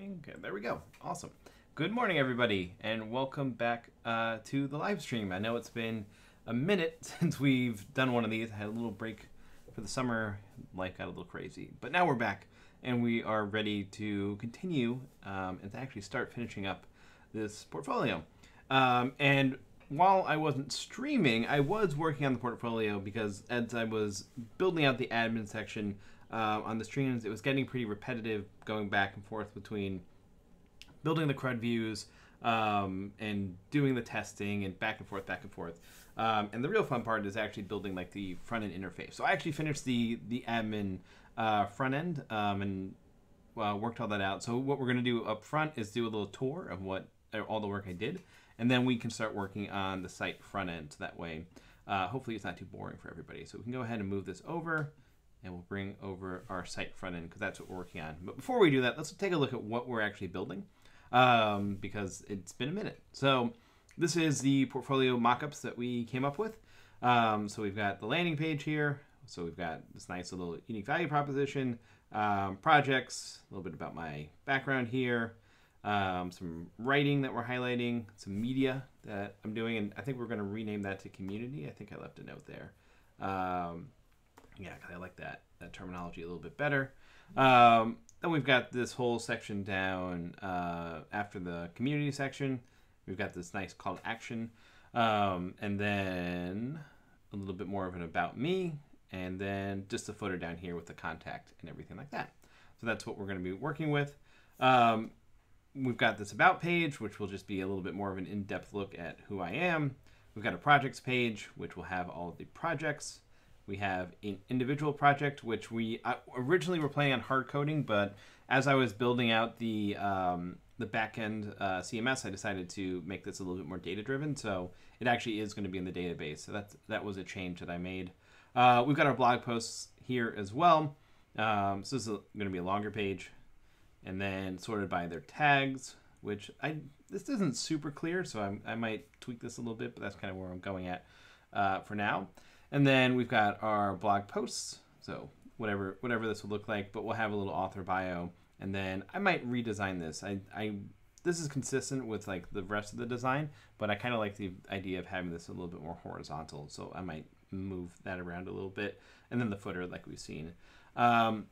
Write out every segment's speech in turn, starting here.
Okay, there we go. Awesome. Good morning, everybody, and welcome back uh, to the live stream. I know it's been a minute since we've done one of these. I had a little break for the summer. Life got a little crazy, but now we're back, and we are ready to continue um, and to actually start finishing up this portfolio. Um, and while I wasn't streaming, I was working on the portfolio because as I was building out the admin section uh, on the streams, it was getting pretty repetitive going back and forth between building the CRUD views um, and doing the testing and back and forth, back and forth. Um, and the real fun part is actually building like the front end interface. So I actually finished the the admin uh, front end um, and uh, worked all that out. So what we're going to do up front is do a little tour of what all the work I did, and then we can start working on the site front end. So that way, uh, hopefully, it's not too boring for everybody. So we can go ahead and move this over and we'll bring over our site front end because that's what we're working on. But before we do that, let's take a look at what we're actually building um, because it's been a minute. So this is the portfolio mockups that we came up with. Um, so we've got the landing page here. So we've got this nice little unique value proposition, um, projects, a little bit about my background here, um, some writing that we're highlighting, some media that I'm doing, and I think we're going to rename that to community. I think I left a note there. Um, yeah, because I like that that terminology a little bit better. Um, then we've got this whole section down uh, after the community section. We've got this nice call to action, um, and then a little bit more of an about me, and then just a footer down here with the contact and everything like that. So that's what we're going to be working with. Um, we've got this about page, which will just be a little bit more of an in-depth look at who I am. We've got a projects page, which will have all the projects. We have an individual project, which we originally were planning on hard coding, but as I was building out the um, the backend uh, CMS, I decided to make this a little bit more data driven. So it actually is going to be in the database. So that's that was a change that I made. Uh, we've got our blog posts here as well. Um, so this is going to be a longer page, and then sorted by their tags, which I this isn't super clear, so I'm, i might tweak this a little bit, but that's kind of where I'm going at uh, for now. And then we've got our blog posts. So whatever whatever this would look like, but we'll have a little author bio. And then I might redesign this. I, I this is consistent with like the rest of the design, but I kind of like the idea of having this a little bit more horizontal. So I might move that around a little bit. And then the footer, like we've seen. Um,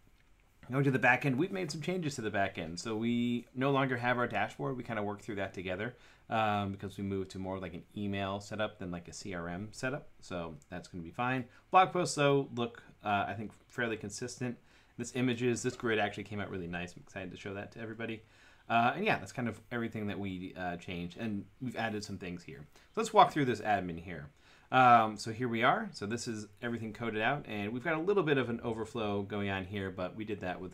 going to the back end, we've made some changes to the back end. So we no longer have our dashboard. We kind of worked through that together um, because we moved to more like an email setup than like a CRM setup. So that's going to be fine. Blog posts, though, look, uh, I think, fairly consistent. This images, this grid actually came out really nice. I'm excited to show that to everybody. Uh, and yeah, that's kind of everything that we uh, changed. And we've added some things here. So let's walk through this admin here. Um, so here we are. So this is everything coded out. And we've got a little bit of an overflow going on here, but we did that with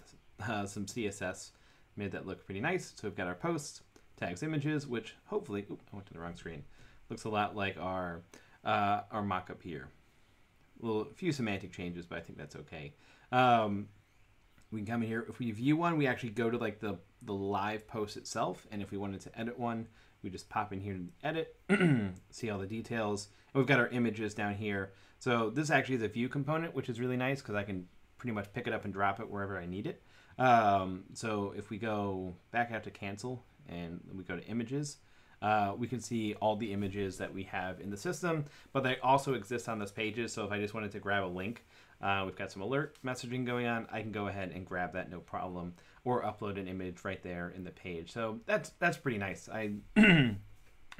uh, some CSS. Made that look pretty nice. So we've got our posts tags images, which hopefully, I went to the wrong screen, looks a lot like our, uh, our mockup here. A little, few semantic changes, but I think that's okay. Um, we can come in here. If we view one, we actually go to like the, the live post itself. And if we wanted to edit one, we just pop in here and edit, see all the details. And we've got our images down here. So this actually is a Vue component, which is really nice because I can pretty much pick it up and drop it wherever I need it. Um, so if we go back out to cancel and we go to images, uh, we can see all the images that we have in the system, but they also exist on those pages. So if I just wanted to grab a link, uh, we've got some alert messaging going on. I can go ahead and grab that no problem, or upload an image right there in the page. So that's that's pretty nice. I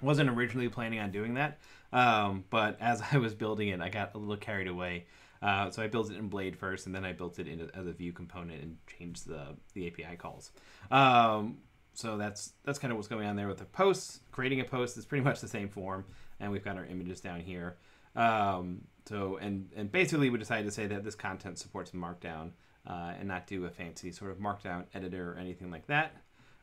wasn't originally planning on doing that, um, but as I was building it, I got a little carried away. Uh, so I built it in Blade first, and then I built it in as a Vue component and changed the the API calls. Um, so that's that's kind of what's going on there with the posts. Creating a post is pretty much the same form, and we've got our images down here. Um, so and and basically we decided to say that this content supports Markdown uh, and not do a fancy sort of Markdown editor or anything like that.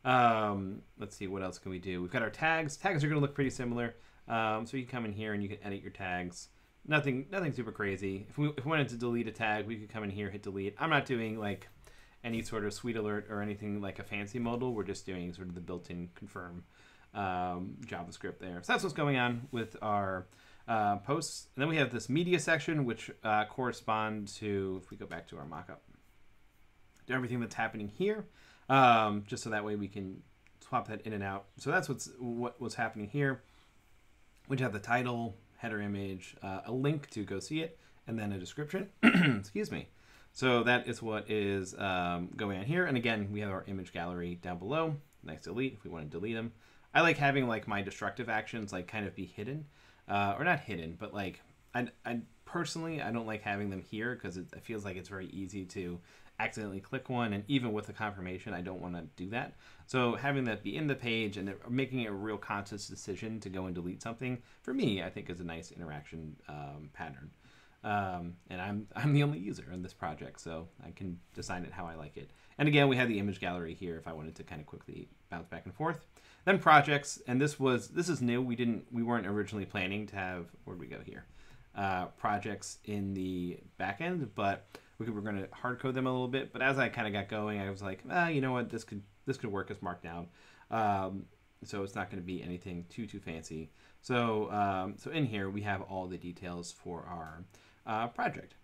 Um, let's see what else can we do. We've got our tags. Tags are going to look pretty similar. Um, so you can come in here and you can edit your tags. Nothing nothing super crazy. If we, if we wanted to delete a tag, we could come in here, hit delete. I'm not doing like any sort of sweet alert or anything like a fancy modal. We're just doing sort of the built-in confirm um, JavaScript there. So that's what's going on with our uh, posts. And then we have this media section, which uh, correspond to, if we go back to our mockup, to everything that's happening here. um, just so that way we can swap that in and out. So that's what's what was happening here. We have the title, header image, uh, a link to go see it, and then a description. Excuse me. So that is what is um, going on here. And again, we have our image gallery down below. Nice delete if we want to delete them. I like having like my destructive actions like kind of be hidden, uh, or not hidden, but like I, I personally I don't like having them here because it, it feels like it's very easy to accidentally click one, and even with the confirmation, I don't want to do that. So having that be in the page and making a real conscious decision to go and delete something for me, I think is a nice interaction um, pattern. Um, and I'm I'm the only user in this project, so I can design it how I like it. And again, we have the image gallery here if I wanted to kind of quickly bounce back and forth. Then projects, and this was this is new. We didn't we weren't originally planning to have where do we go here? Uh, projects in the backend, but we were going to hard code them a little bit. But as I kind of got going, I was like, ah, you know what, this could this could work as markdown. Um, so it's not going to be anything too too fancy. So um, so in here we have all the details for our uh, project.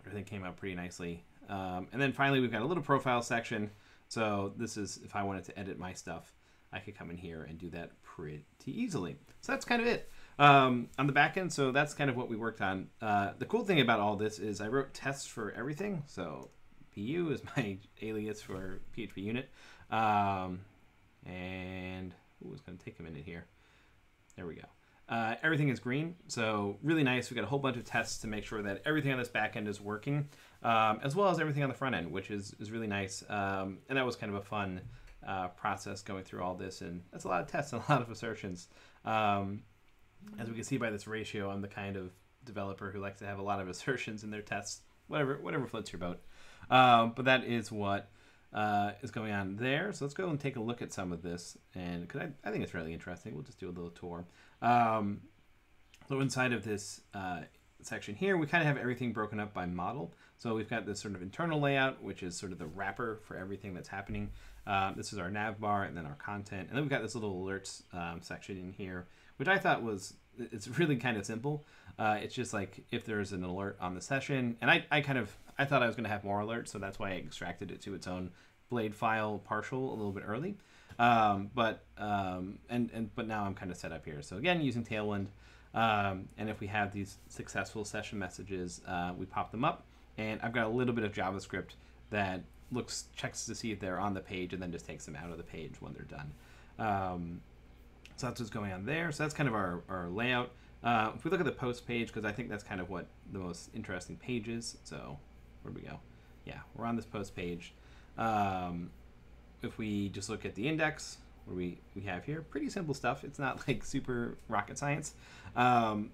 Everything came out pretty nicely. Um, and then finally we've got a little profile section. So this is if I wanted to edit my stuff. I could come in here and do that pretty easily. So that's kind of it. Um, on the back end, so that's kind of what we worked on. Uh, the cool thing about all this is I wrote tests for everything. So PU is my alias for PHPUnit. Um, and, ooh, it's going to take a minute here. There we go. Uh, everything is green, so really nice. We got a whole bunch of tests to make sure that everything on this back end is working, um, as well as everything on the front end, which is, is really nice. Um, and that was kind of a fun uh, process going through all this, and that's a lot of tests and a lot of assertions. Um, as we can see by this ratio, I'm the kind of developer who likes to have a lot of assertions in their tests, whatever whatever floats your boat. Um, but that is what uh, is going on there. So let's go and take a look at some of this, and because I, I think it's really interesting, we'll just do a little tour. Um, so inside of this uh, section here, we kind of have everything broken up by model. So we've got this sort of internal layout, which is sort of the wrapper for everything that's happening. Uh, this is our nav bar and then our content. And then we've got this little alerts um, section in here, which I thought was, it's really kind of simple. Uh, it's just like if there's an alert on the session, and I, I kind of, I thought I was going to have more alerts, so that's why I extracted it to its own blade file partial a little bit early. Um, but, um, and, and, but now I'm kind of set up here. So again, using Tailwind, um, and if we have these successful session messages, uh, we pop them up. And I've got a little bit of JavaScript that looks checks to see if they're on the page and then just takes them out of the page when they're done. Um, so that's what's going on there. So that's kind of our, our layout. Uh, if we look at the post page, because I think that's kind of what the most interesting page is. So where we go? Yeah, we're on this post page. Um, if we just look at the index, where we, we have here, pretty simple stuff. It's not like super rocket science. Um,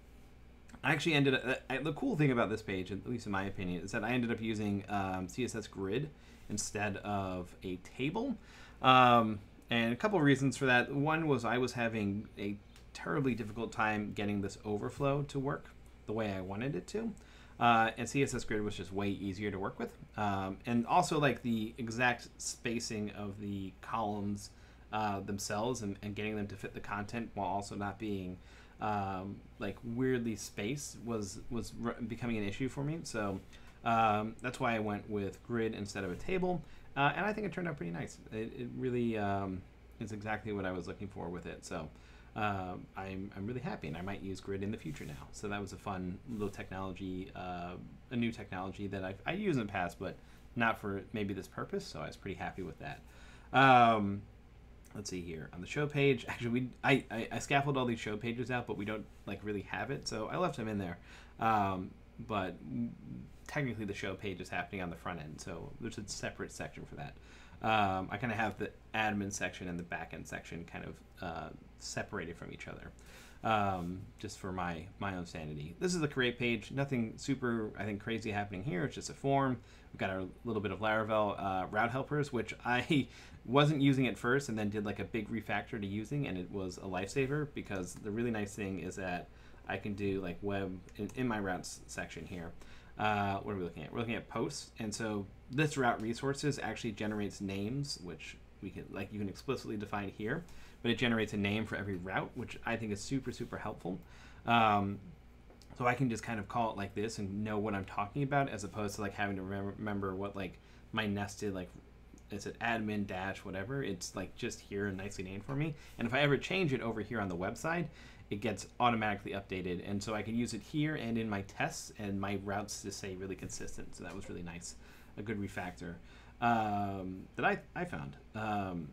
I actually ended up, the cool thing about this page, at least in my opinion, is that I ended up using um, CSS Grid instead of a table. Um, and a couple of reasons for that. One was I was having a terribly difficult time getting this overflow to work the way I wanted it to. Uh, and CSS Grid was just way easier to work with. Um, and also like the exact spacing of the columns uh, themselves and, and, getting them to fit the content while also not being um, like weirdly spaced was was becoming an issue for me. So um, that's why I went with grid instead of a table, uh, and I think it turned out pretty nice. It, it really um, is exactly what I was looking for with it. So um, I'm I'm really happy, and I might use grid in the future now. So that was a fun little technology, uh, a new technology that I've I in the past, but not for maybe this purpose. So I was pretty happy with that. Um, let's see here on the show page actually we I, I, I scaffold all these show pages out but we don't like really have it so i left them in there um, but technically the show page is happening on the front end so there's a separate section for that um, i kind of have the admin section and the backend section kind of uh, separated from each other um, just for my my own sanity. This is the create page. Nothing super i think crazy happening here. It's just a form. We've got our little bit of laravel uh, route helpers which i wasn't using at first and then did like a big refactor to using and it was a lifesaver because the really nice thing is that I can do like web in, in my routes section here. Uh, what are we looking at? We're looking at posts, and so this route resources actually generates names, which we can like you can explicitly define here, but it generates a name for every route, which I think is super super helpful. Um, so I can just kind of call it like this and know what I'm talking about, as opposed to like having to remember, what like my nested like it's an admin dash whatever. It's like just here and nicely named for me. And if I ever change it over here on the website, it gets automatically updated. And so I can use it here and in my tests, and my routes to stay really consistent. So that was really nice, a good refactor um, that I I found. Um,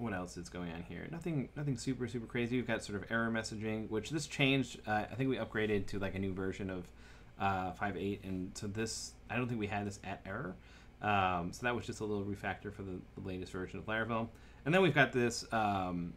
what else is going on here? Nothing, nothing super, super crazy. We've got sort of error messaging, which this changed. Uh, I think we upgraded to like a new version of uh, 5.8, and so this, I don't think we had this at error. Um, so that was just a little refactor for the, the latest version of Laravel. And then we've got this um,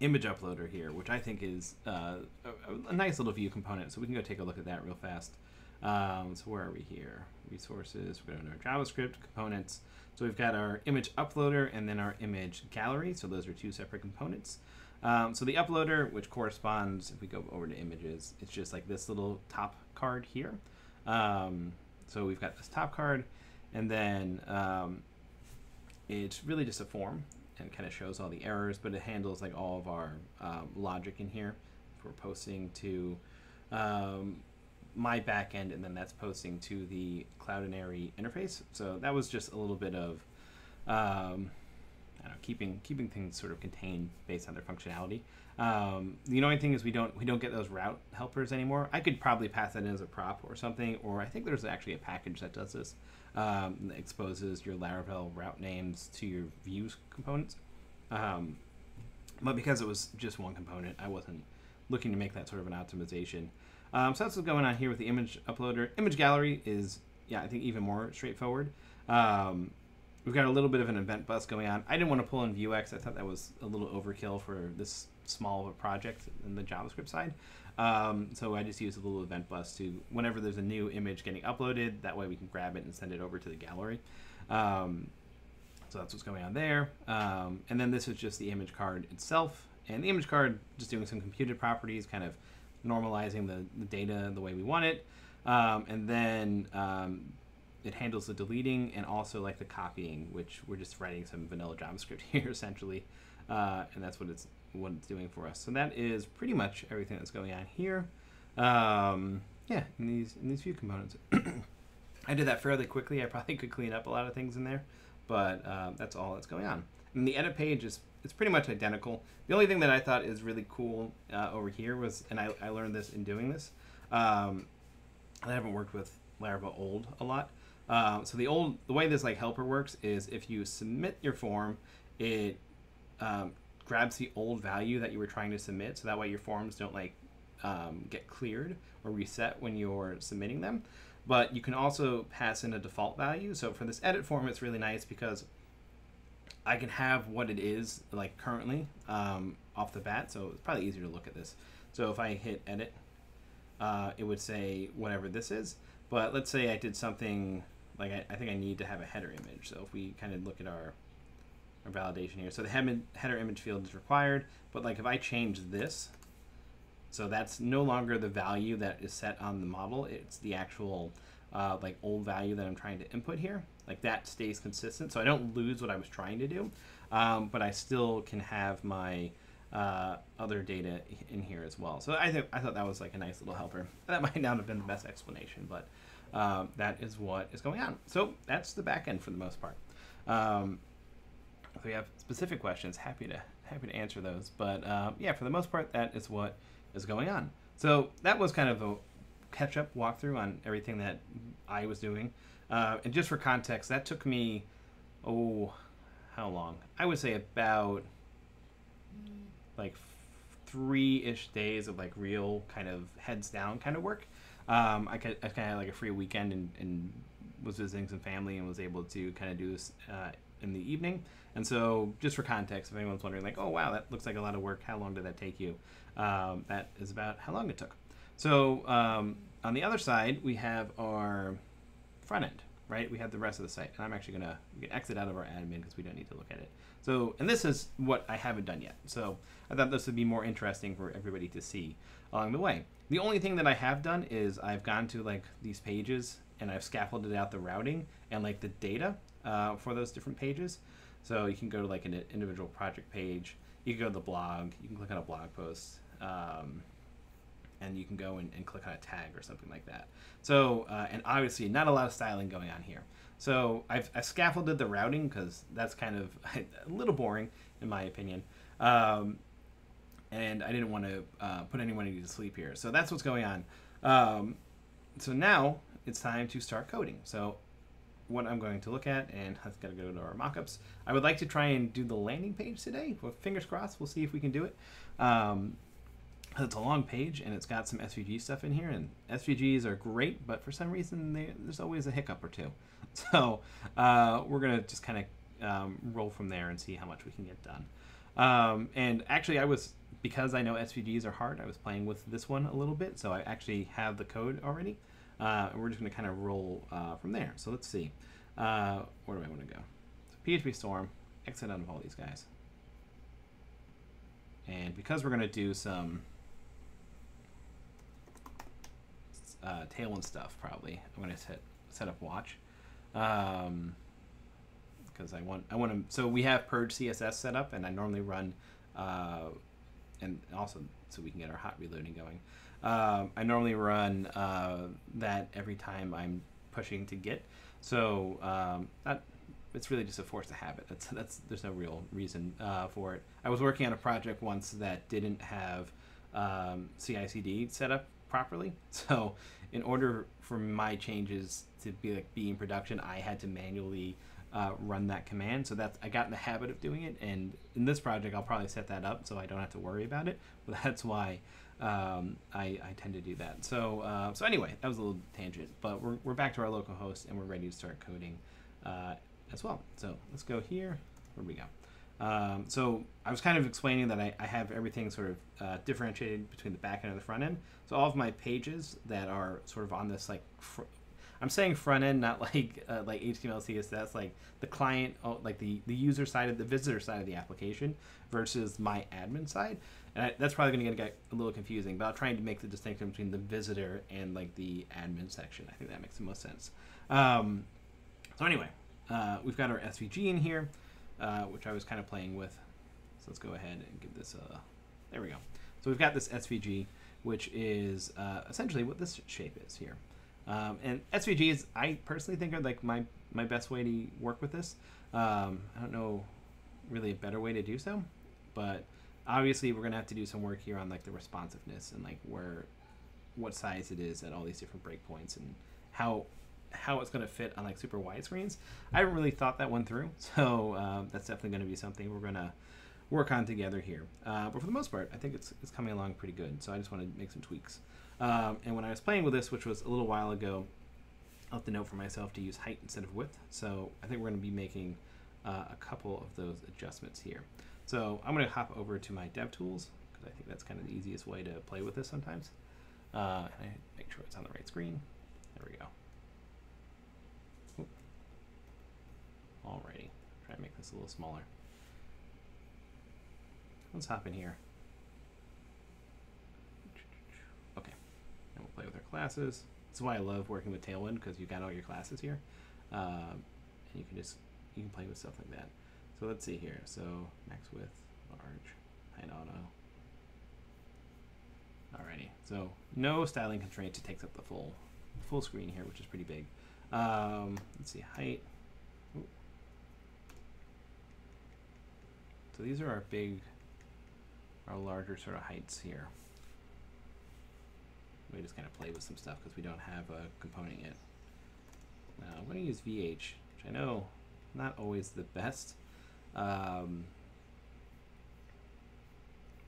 image uploader here, which I think is uh, a, a, nice little Vue component. So we can go take a look at that real fast. Um, so where are we here? Resources, we're going to our JavaScript components. So we've got our image uploader and then our image gallery. So those are two separate components. Um, so the uploader, which corresponds, if we go over to images, it's just like this little top card here. Um, so we've got this top card, and then um, it's really just a form and kind of shows all the errors, but it handles like all of our um, logic in here for posting to um, my backend, and then that's posting to the Cloudinary interface. So that was just a little bit of um, know, keeping keeping things sort of contained based on their functionality. Um, the annoying thing is we don't we don't get those route helpers anymore. I could probably pass that in as a prop or something, or I think there's actually a package that does this. Um, that exposes your Laravel route names to your Vue components. Um, but because it was just one component, I wasn't looking to make that sort of an optimization. Um, so that's what's going on here with the image uploader. Image gallery is, yeah, I think even more straightforward. Um, we've got a little bit of an event bus going on. I didn't want to pull in Vuex. I thought that was a little overkill for this small of a project in the JavaScript side. Um, so I just use a little event bus to, whenever there's a new image getting uploaded, that way we can grab it and send it over to the gallery. Um, so that's what's going on there. Um, and then this is just the image card itself. And the image card, just doing some computed properties, kind of normalizing the, the data the way we want it. Um, and then um, it handles the deleting and also like the copying, which we're just writing some vanilla JavaScript here essentially, uh, and that's what it's what it's doing for us. So that is pretty much everything that's going on here. Um, yeah, in these in these few components. I did that fairly quickly. I probably could clean up a lot of things in there, but uh, that's all that's going on. And the edit page is it's pretty much identical. The only thing that I thought is really cool uh, over here was, and I, I learned this in doing this. Um, I haven't worked with Laravel old a lot, um, so the old the way this like helper works is if you submit your form, it um, grabs the old value that you were trying to submit, so that way your forms don't like um, get cleared or reset when you're submitting them. But you can also pass in a default value. So for this edit form, it's really nice because I can have what it is like currently um, off the bat. So it's probably easier to look at this. So if I hit edit, uh, it would say whatever this is. But let's say I did something like I, I think I need to have a header image. So if we kind of look at our, our validation here, so the header image field is required, but like if I change this, so that's no longer the value that is set on the model, it's the actual uh, like old value that I'm trying to input here. Like that stays consistent, so I don't lose what I was trying to do, um, but I still can have my uh, other data in here as well. So I think I thought that was like a nice little helper. That might not have been the best explanation, but um, that is what is going on. So that's the back end for the most part. Um, if we have specific questions, happy to happy to answer those. But uh, yeah, for the most part, that is what is going on. So that was kind of a catch up walkthrough on everything that I was doing. Uh, and just for context, that took me, oh, how long? I would say about like three ish days of like real kind of heads down kind of work um, I, I kind of had like a free weekend and, and, was visiting some family and was able to kind of do this uh, in the evening. And so, just for context, if anyone's wondering, like, oh wow, that looks like a lot of work. How long did that take you? Um, that is about how long it took. So um, on the other side, we have our front end, right? We have the rest of the site, and I'm actually gonna exit out of our admin because we don't need to look at it. So, and this is what I haven't done yet. So I thought this would be more interesting for everybody to see along the way. The only thing that I have done is I've gone to like these pages and I've scaffolded out the routing and like the data uh, for those different pages. So you can go to like an individual project page. You can go to the blog. You can click on a blog post, um, and you can go and, and click on a tag or something like that. So, uh, and obviously not a lot of styling going on here. So I've, I've scaffolded the routing because that's kind of a little boring in my opinion. Um, and I didn't want to uh, put anyone to sleep here. So that's what's going on. Um, so now it's time to start coding. So what I'm going to look at, and I've got to go to our mockups. I would like to try and do the landing page today. Well, fingers crossed. We'll see if we can do it. Um, it's a long page and it's got some SVG stuff in here, and SVGs are great, but for some reason they, there's always a hiccup or two. So uh, we're gonna just kind of um, roll from there and see how much we can get done. Um, and actually, I was because I know SVGs are hard. I was playing with this one a little bit, so I actually have the code already. Uh, and we're just going to kind of roll uh, from there. So let's see. Uh, where do I want to go? So PhpStorm, exit out of all these guys. And because we're going to do some uh, Tailwind stuff, probably, I'm to set set up watch. Um, because I want I want to. So we have purge CSS set up, and I normally run, uh, and also so we can get our hot reloading going. Uh, I normally run uh, that every time I'm pushing to Git. So um, that it's really just a force of habit. That's that's there's no real reason uh, for it. I was working on a project once that didn't have um, CI/CD set up properly, so in order for my changes to be like be in production, I had to manually uh, run that command. So that's I got in the habit of doing it, and in this project, I'll probably set that up so I don't have to worry about it. But that's why um, I, I tend to do that. So uh, so anyway, that was a little tangent, but we're we're back to our local host, and we're ready to start coding uh, as well. So let's go here. Where we go? Um, so I was kind of explaining that I, I have everything sort of uh, differentiated between the back end and the front end. So all of my pages that are sort of on this like, fr- I'm saying front end, not like uh, like HTML, CSS, like the client, oh, like the the user side of the visitor side of the application versus my admin side. And I, that's probably going to get a little confusing, but I'm trying to make the distinction between the visitor and like the admin section. I think that makes the most sense. Um, so anyway, uh, we've got our SVG in here uh, which I was kind of playing with. So let's go ahead and give this a, there we go. So we've got this SVG, which is uh, essentially what this shape is here. Um, and SVGs, I personally think are like my, my best way to work with this. Um, I don't know really a better way to do so, but obviously we're gonna have to do some work here on like the responsiveness and like where, what size it is at all these different breakpoints and how how it's going to fit on like super wide screens. I haven't really thought that one through, so uh, that's definitely going to be something we're going to work on together here. Uh, but for the most part, I think it's, it's coming along pretty good. So I just want to make some tweaks. Um, and when I was playing with this, which was a little while ago, I'll have to note for myself to use height instead of width. So I think we're going to be making uh, a couple of those adjustments here. So I'm going to hop over to my dev tools because I think that's kind of the easiest way to play with this sometimes. Uh, and I make sure it's on the right screen. There we go. Alrighty. Try to make this a little smaller. Let's hop in here. Okay. And we'll play with our classes. This is why I love working with Tailwind because you've got all your classes here. Um, and you can just you can play with stuff like that. So let's see here. So max width, large, height auto. Alrighty. So no styling constraints. It takes up the full full screen here, which is pretty big. Um, let's see height. So these are our big, our larger sort of heights here. We just kind of play with some stuff because we don't have a component yet. Now I'm going to use VH, which I know not always the best. Um,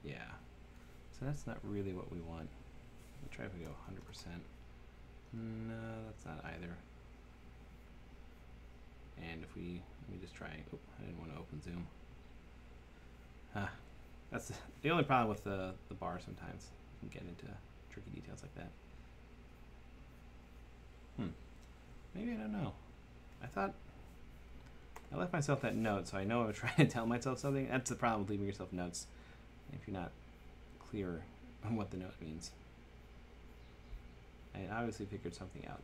yeah, so that's not really what we want. Let's try if we go 100%. No, that's not either. And if we, let me just try, oh, I didn't want to open Zoom. Uh, that's the only problem with the, the bar sometimes. You can get into tricky details like that. Hmm. Maybe I don't know. I thought I left myself that note, so I know I was trying to tell myself something. That's the problem with leaving yourself notes if you're not clear on what the note means. I obviously figured something out.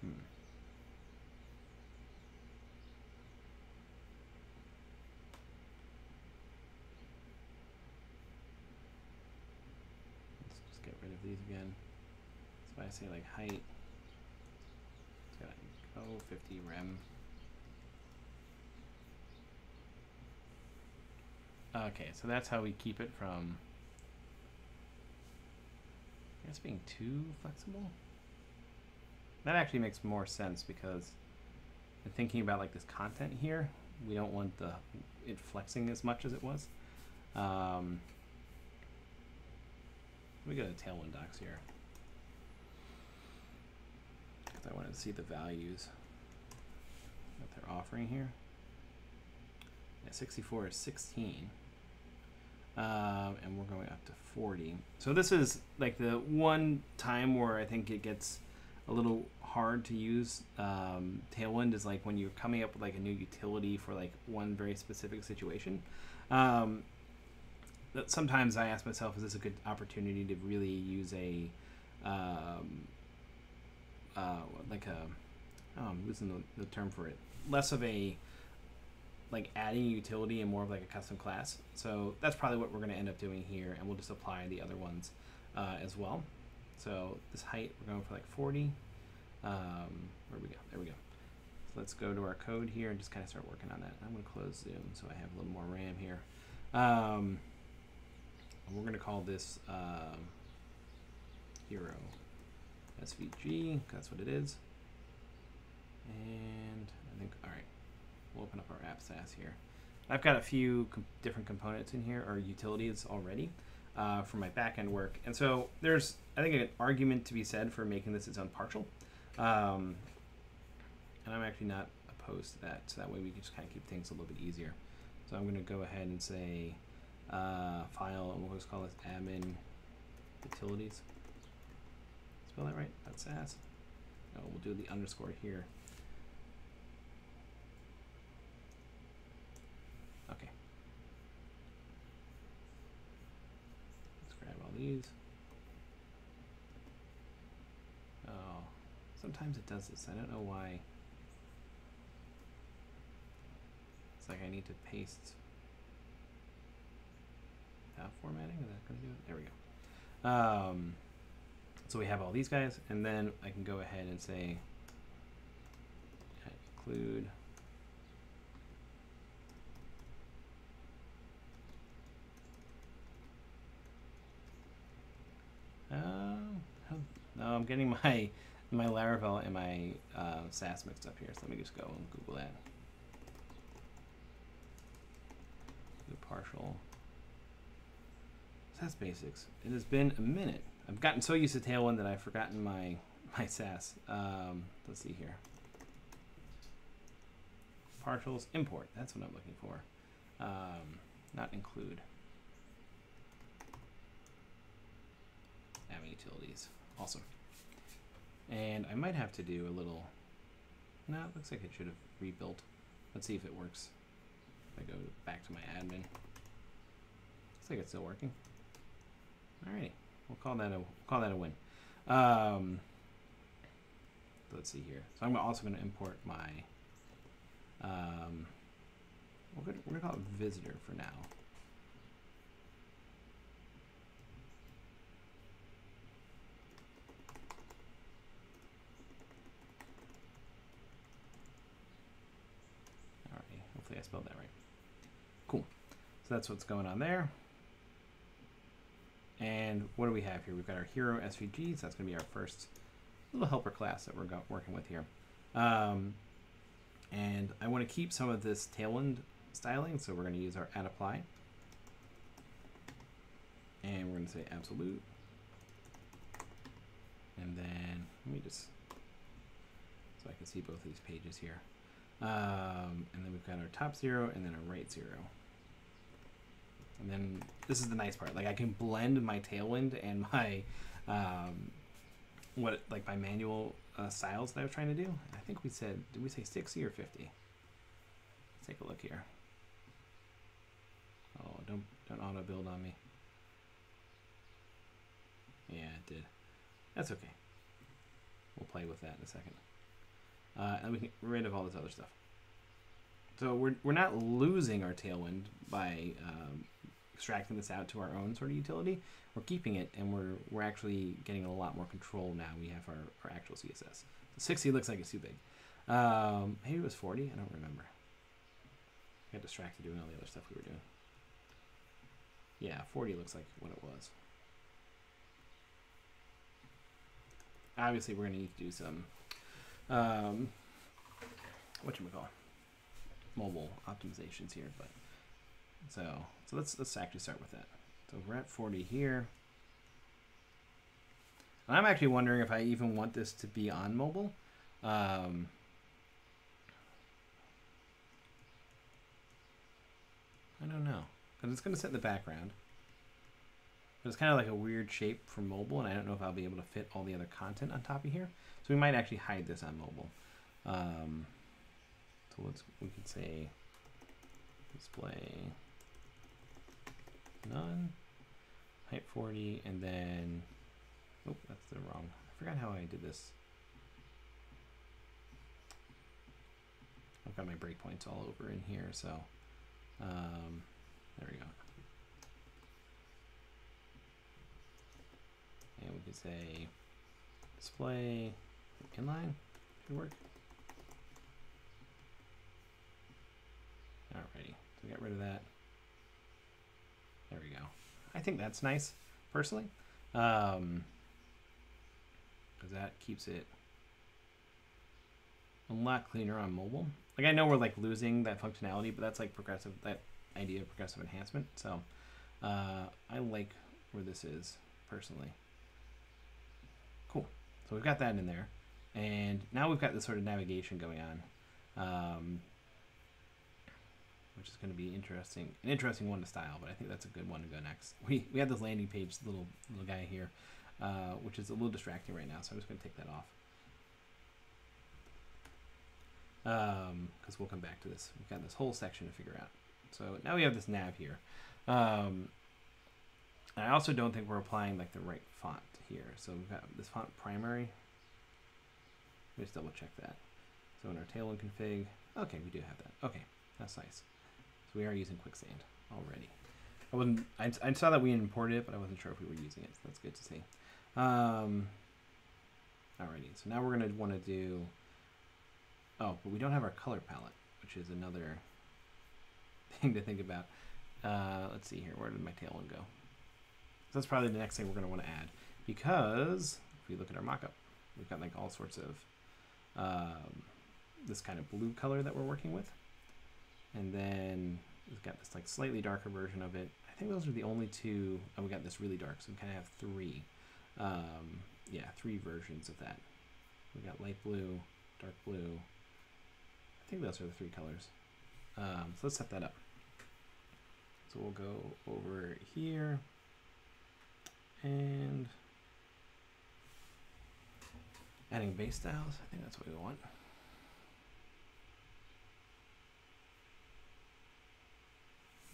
Hmm. get rid of these again. So I say like height. It's gotta go 50 rem. Okay, so that's how we keep it from. I guess being too flexible. That actually makes more sense because in thinking about like this content here, we don't want the it flexing as much as it was. Um, we go to Tailwind docs here. I wanted to see the values that they're offering here. Yeah, 64 is 16. Um, and we're going up to 40. So this is like the one time where I think it gets a little hard to use. Um, Tailwind is like when you're coming up with like a new utility for like one very specific situation. Um, that sometimes I ask myself, is this a good opportunity to really use a um, uh, like a oh, I'm losing the, the term for it. Less of a like adding utility and more of like a custom class. So that's probably what we're going to end up doing here, and we'll just apply the other ones uh, as well. So this height, we're going for like 40. Um, where we go? There we go. So let's go to our code here and just kind of start working on that. I'm going to close Zoom so I have a little more RAM here. Um, we're going to call this um, hero SVG. That's what it is. And I think, all right, we'll open up our app Sass here. I've got a few com different components in here or utilities already uh, for my backend work. And so there's, I think, an argument to be said for making this its own partial. Um, and I'm actually not opposed to that. So that way we can just kind of keep things a little bit easier. So I'm going to go ahead and say uh, file, and we'll just call this admin utilities. Spell that right? That's Sass. No, we'll do the underscore here. Okay. Let's grab all these. Oh, sometimes it does this. I don't know why. It's like I need to paste that formatting. Is that going to do it? There we go. Um, so we have all these guys, and then I can go ahead and say include Uh, no, I'm getting my my Laravel and my uh, Sass mixed up here. So let me just go and Google that. Do partial Sass basics. It has been a minute. I've gotten so used to Tailwind that I've forgotten my my Sass. Um, let's see here. Partials import. That's what I'm looking for. Um, not include. Having utilities. Awesome. And I might have to do a little. No, it looks like it should have rebuilt. Let's see if it works. If I go back to my admin. Looks like it's still working. Alrighty, we'll call that a we'll call that a win. Um, let's see here. So I'm also going to import my. Um, we're going to call it visitor for now. Alrighty, hopefully I spelled that right. Cool. So that's what's going on there. And what do we have here? We've got our hero SVG, so that's going to be our first little helper class that we're working with here. Um, and I want to keep some of this tailwind styling, so we're going to use our add apply. And we're going to say absolute. And then let me just, so I can see both of these pages here. Um, and then we've got our top zero and then our right zero. And then this is the nice part. Like I can blend my tailwind and my um, what like my manual uh, styles that I was trying to do. I think we said did we say 60 or 50? Let's take a look here. Oh, don't don't auto build on me. Yeah, it did. That's okay. We'll play with that in a second. Uh, and we can get rid of all this other stuff. So we're, we're not losing our tailwind by um, extracting this out to our own sort of utility. We're keeping it, and we're we're actually getting a lot more control now. We have our, our actual CSS. So 60 looks like it's too big. Um, maybe it was 40. I don't remember. I got distracted doing all the other stuff we were doing. Yeah, 40 looks like what it was. Obviously, we're going to need to do some, um, whatchamacall, mobile optimizations here, but so, so let's, let's actually start with that. So we're at 40 here. And I'm actually wondering if I even want this to be on mobile. Um, I don't know. Because it's going to sit in the background. But it's kind of like a weird shape for mobile, and I don't know if I'll be able to fit all the other content on top of here. So we might actually hide this on mobile. Um, so let's, we could say display none, height 40, and then, oh, that's the wrong, I forgot how I did this. I've got my breakpoints all over in here, so um, there we go. And we could say display inline should work. Alrighty, so got rid of that. There we go. I think that's nice, personally. Um, because that keeps it a lot cleaner on mobile. Like I know we're like losing that functionality, but that's like progressive that idea of progressive enhancement. So uh, I like where this is personally. Cool. So we've got that in there, and now we've got this sort of navigation going on, um, which is going to be interesting. An interesting one to style, but I think that's a good one to go next. We we have this landing page little little guy here, uh, which is a little distracting right now. So I'm just going to take that off because um, we'll come back to this. We've got this whole section to figure out. So now we have this nav here. Um, I also don't think we're applying like the right font here. So we've got this font primary. Let me just double check that. So in our tailwind config, okay, we do have that. Okay, that's nice. We are using quicksand already. I wasn't. I, I saw that we imported it, but I wasn't sure if we were using it. So that's good to see. Um, alrighty. So now we're gonna want to do Oh, but we don't have our color palette, which is another thing to think about. Uh, let's see here. Where did my tailwind go? So that's probably the next thing we're going to want to add because if we look at our mockup, we've got like all sorts of um, this kind of blue color that we're working with. And then we've got this like slightly darker version of it. I think those are the only two. Oh, we got this really dark, so we kind of have three. Um, yeah, three versions of that. We got light blue, dark blue, I think those are the three colors. Um, so let's set that up. So we'll go over here and adding base styles. I think that's what we want.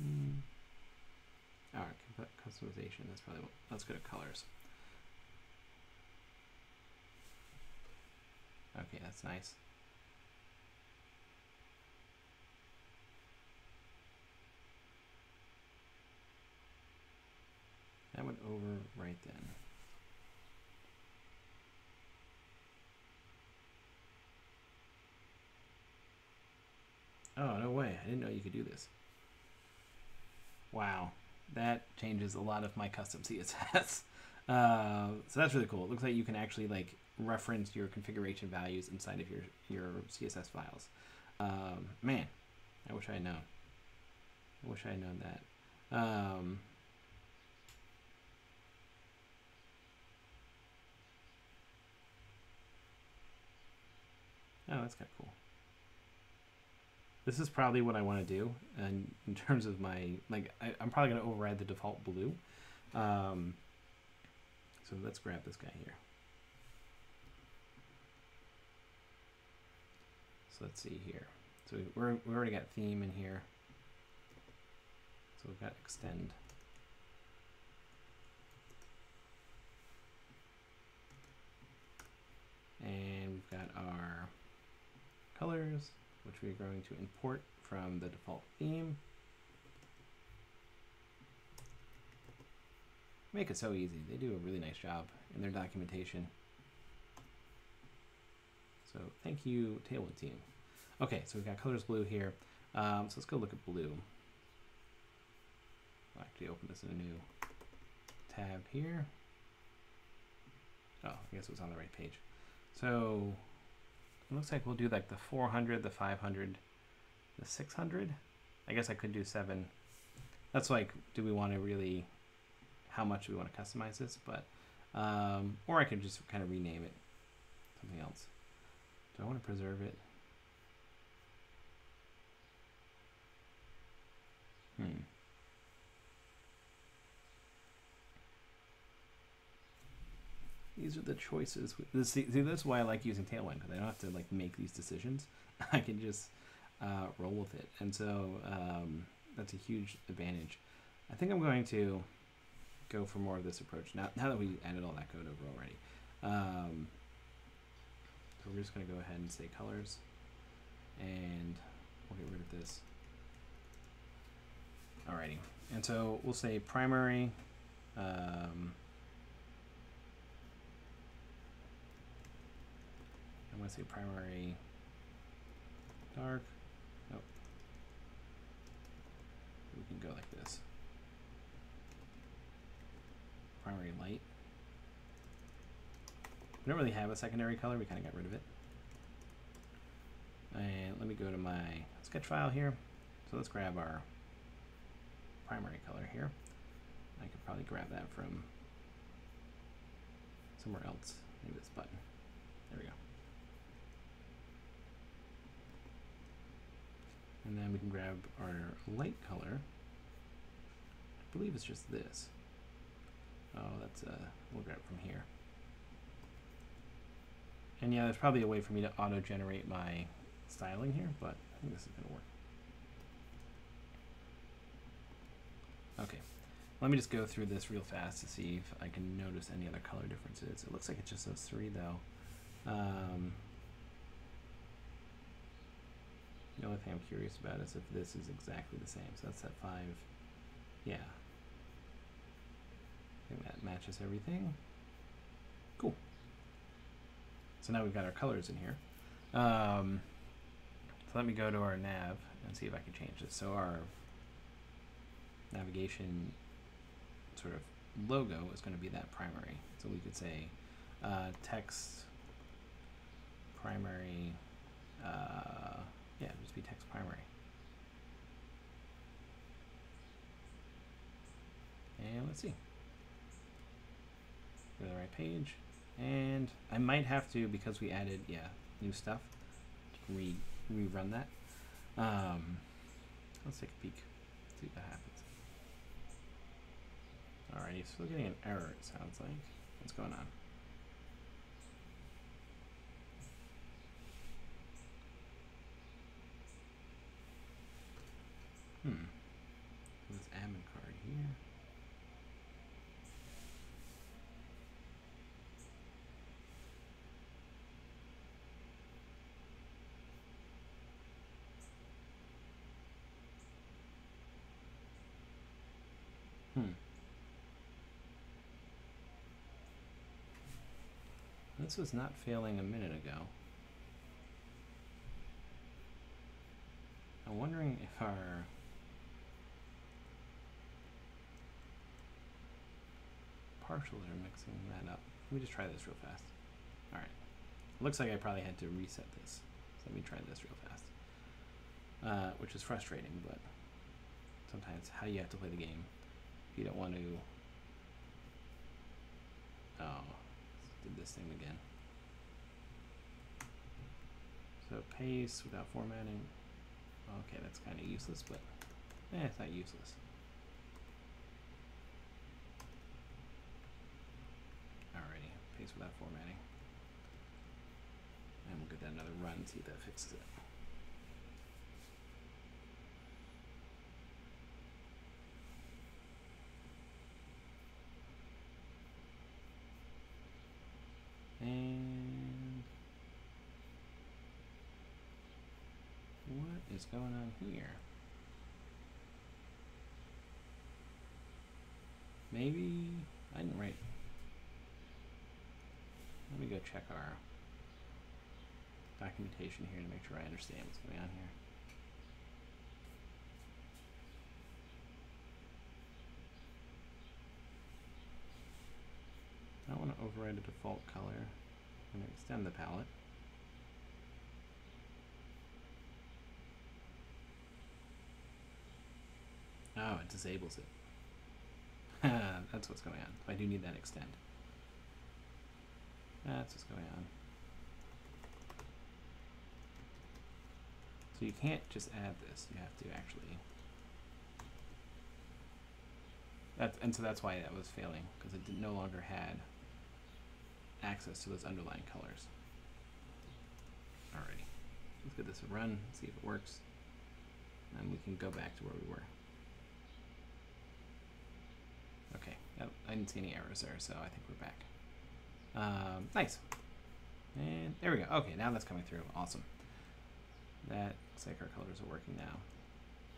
Hmm. All right, customization. That's probably let's go to colors. Okay, that's nice. That went over right then. Oh, no way. I didn't know you could do this. Wow. That changes a lot of my custom CSS. Uh, so that's really cool. It looks like you can actually like reference your configuration values inside of your, your CSS files. Um, man, I wish I had known. I wish I had known that. Um, Oh, that's kind of cool. This is probably what I want to do, and in terms of my like, I, am probably going to override the default blue. Um, so let's grab this guy here. So let's see here. So we're, we already got theme in here. So we've got extend. And we've got our colors, which we're going to import from the default theme. make it so easy. They do a really nice job in their documentation. So thank you, Tailwind team. Okay, so we've got colors blue here. Um, so let's go look at blue. I'll actually open this in a new tab here. Oh, I guess it was on the right page. So it looks like we'll do like the 400, the 500, the 600. I guess I could do seven. That's like, do we want to really, how much do we want to customize this? But, um, or I could just kind of rename it something else. Do I want to preserve it? Hmm. These are the choices. This, see, that's why I like using Tailwind because I don't have to like make these decisions. I can just uh, roll with it, and so um, that's a huge advantage. I think I'm going to go for more of this approach now. Now that we added all that code over already, um, so we're just going to go ahead and say colors, and we'll get rid of this. Alrighty, and so we'll say primary. Um, I'm going to say primary dark. Nope. We can go like this. Primary light. We don't really have a secondary color, we kind of got rid of it. And let me go to my sketch file here. So let's grab our primary color here. I could probably grab that from somewhere else, maybe this button. There we go. And then we can grab our light color. I believe it's just this. Oh, that's, uh, we'll grab from here. And yeah, there's probably a way for me to auto-generate my styling here, but I think this is to work. Okay, let me just go through this real fast to see if I can notice any other color differences. It looks like it's just those three though. Um, the only thing I'm curious about is if this is exactly the same. So that's that five. Yeah. I think that matches everything. Cool. So now we've got our colors in here. Um, so let me go to our nav and see if I can change this. So our navigation sort of logo is going to be that primary. So we could say uh, text primary, uh, text primary. And let's see. Go to the right page. And I might have to, because we added, yeah, new stuff, re rerun that. Um, let's take a peek, see what happens. Alrighty, still getting an error, it sounds like. What's going on? Hmm. This admin card here. Hmm. This was not failing a minute ago. I'm wondering if our partials are mixing that up. Let me just try this real fast. Alright. Looks like I probably had to reset this. So let me try this real fast. Uh, which is frustrating, but sometimes how you have to play the game. If you don't want to... Oh, did this thing again. So paste without formatting. Okay, that's kind of useless, but eh, it's not useless. Alrighty, paste without formatting. And we'll give that another run, see if that fixes it. And what is going on here? Maybe I didn't write. Let me go check our documentation here to make sure I understand what's going on here. I want to override a default color. To extend the palette. Oh, it disables it. That's what's going on. I do need that extend. That's what's going on. So you can't just add this. You have to actually. That, and so that's why that was failing because it no longer had access to those underlying colors. Alrighty, let's get this a run, see if it works, and we can go back to where we were. Okay, I didn't see any errors there, so I think we're back. Um, nice. And there we go. Okay, now that's coming through. Awesome. That looks like our colors are working now.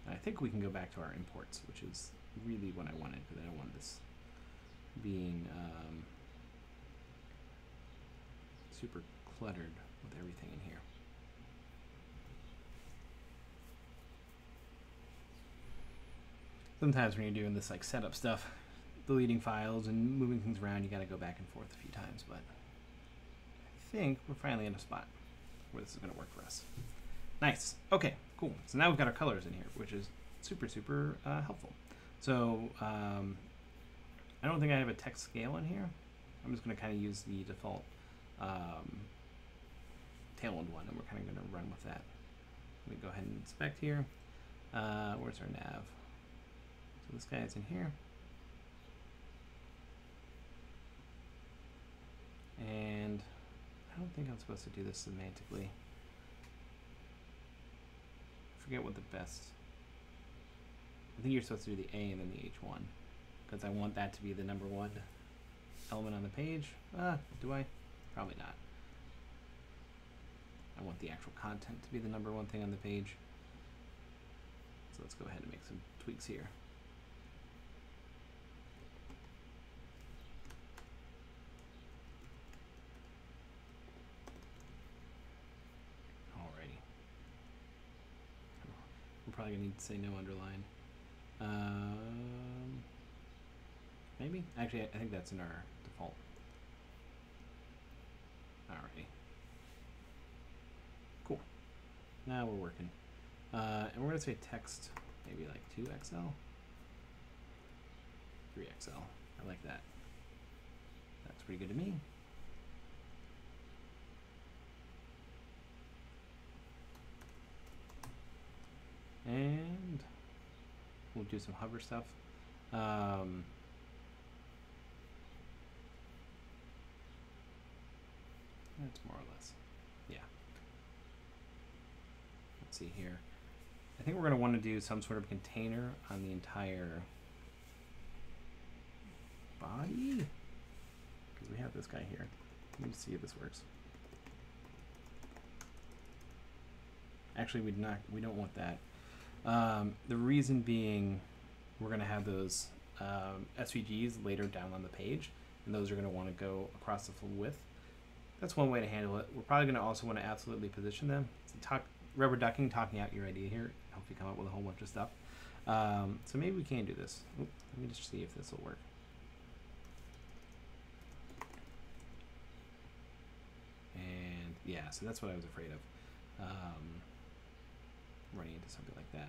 And I think we can go back to our imports, which is really what I wanted, because I don't want this being um, super cluttered with everything in here. Sometimes when you're doing this like setup stuff, deleting files and moving things around, you gotta go back and forth a few times, but I think we're finally in a spot where this is gonna work for us. Nice. Okay, cool. So now we've got our colors in here, which is super, super uh, helpful. So um, I don't think I have a text scale in here. I'm just gonna kind of use the default um, tailwind one, and we're kind of gonna run with that. Let me go ahead and inspect here. Uh, where's our nav? So this guy is in here. And I don't think I'm supposed to do this semantically. I forget what the best. I think you're supposed to do the A and then the H1 because I want that to be the number one element on the page. Uh, do I? Probably not. I want the actual content to be the number one thing on the page. So let's go ahead and make some tweaks here. Alrighty. We're probably gonna need to say no underline. Um, maybe? Actually, I think that's in our default. Alrighty. Cool. Now we're working. Uh, and we're gonna say text, maybe like 2XL? 3XL. I like that. That's pretty good to me. And we'll do some hover stuff. Um, that's more or less, yeah. Let's see here. I think we're going to want to do some sort of container on the entire body because we have this guy here. Let me see if this works. Actually, we do not we don't want that. Um, the reason being, we're going to have those um, SVGs later down on the page, and those are going to want to go across the full width. That's one way to handle it. We're probably going to also want to absolutely position them. Talk, rubber ducking, talking out your idea here. Help you come up with a whole bunch of stuff. Um, so maybe we can do this. Oop, let me just see if this will work. And yeah, so that's what I was afraid of. Um, running into something like that.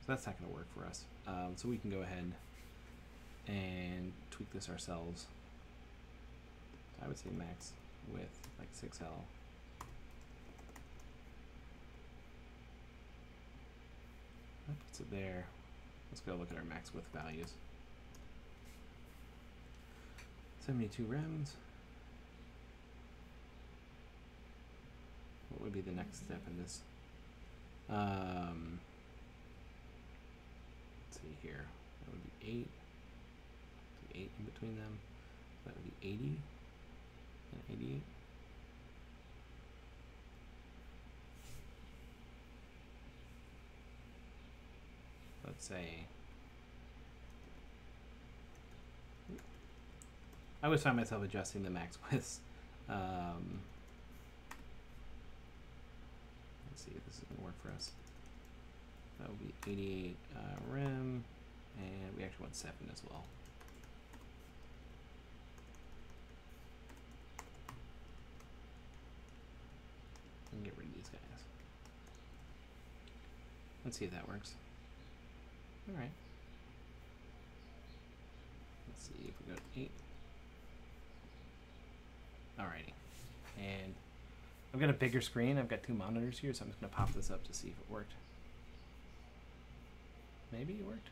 So that's not going to work for us. Um, so we can go ahead and tweak this ourselves. I would say max with like 6L. That puts it there. Let's go look at our max width values. 72 rems. What would be the next step in this? Um, let's see here. That would be 8. So 8 in between them. That would be 80 and 88. Let's say I always find myself adjusting the max widths. Um, let's see if this is to work for us. That will be 88 uh, rem, and we actually want 7 as well. And get rid of these guys. Let's see if that works. Alright. Let's see if we go to 8. Alrighty. And I've got a bigger screen. I've got two monitors here, so I'm just going to pop this up to see if it worked. Maybe it worked.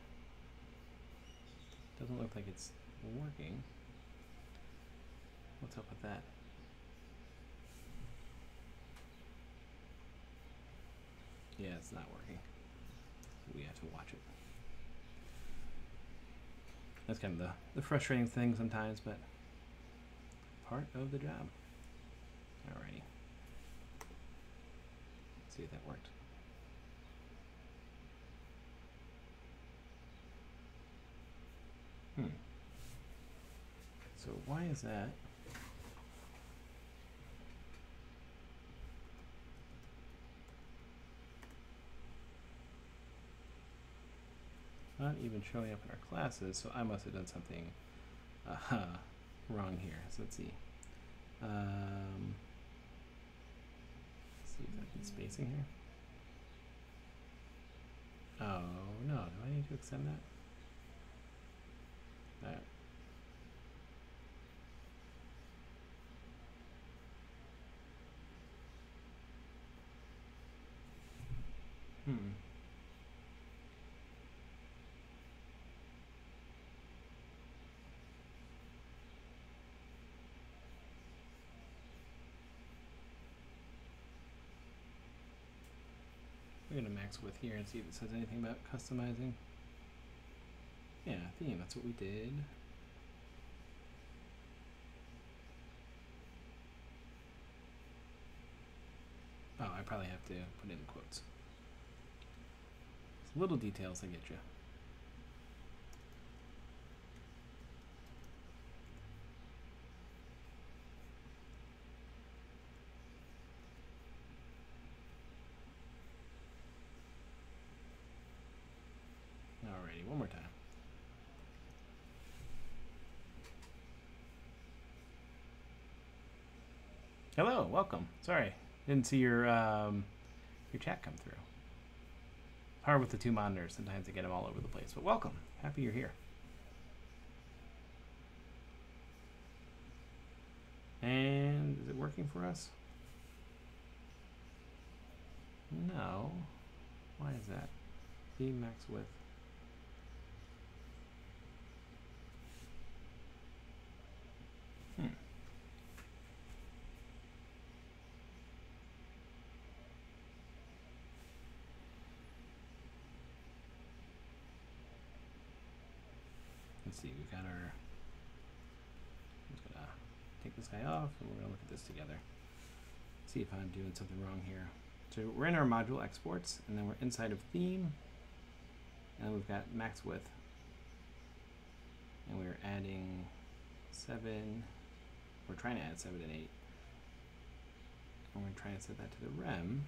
Doesn't look like it's working. What's up with that? Yeah, it's not working. We have to watch it. That's kind of the, the frustrating thing sometimes, but part of the job. Alrighty. See if that worked. Hmm. So why is that? Not even showing up in our classes, so I must have done something uh, wrong here. So let's see. Um, spacing here. Oh no, do I need to extend that? That. Hmm. We're gonna max width here and see if it says anything about customizing. Yeah, theme, that's what we did. Oh, I probably have to put in quotes. It's little details that get you. Alrighty, one more time. Hello, welcome. Sorry, didn't see your um, your chat come through. Hard with the two monitors. Sometimes I get them all over the place. But welcome. Happy you're here. And is it working for us? No. Why is that? V max width. Hmm. Let's see, we've got our. I'm just gonna take this off and we're gonna look at this together. See if I'm doing something wrong here. So we're in our module exports and then we're inside of theme. And we've got max width. And we're adding seven we're trying to add seven and eight. And we're trying to try and set that to the rem.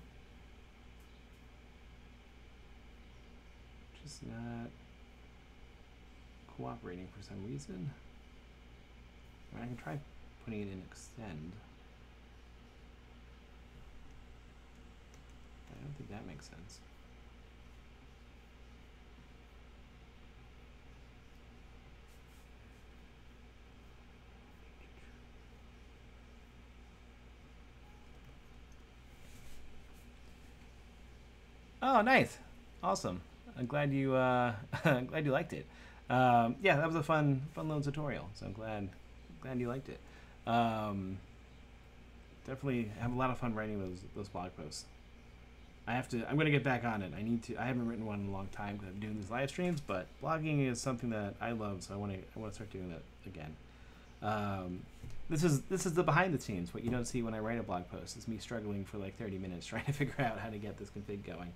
Just not cooperating for some reason. I, mean, I can try putting it in extend I don't think that makes sense Oh, nice, awesome. I'm glad you uh, glad you liked it. Um, yeah, that was a fun fun little tutorial. So I'm glad glad you liked it. Um, definitely have a lot of fun writing those those blog posts. I have to. I'm gonna get back on it. I need to. I haven't written one in a long time because I'm doing these live streams. But blogging is something that I love, so I want to. I want to start doing that again. Um, this is this is the behind the scenes. What you don't see when I write a blog post is me struggling for like 30 minutes trying to figure out how to get this config going.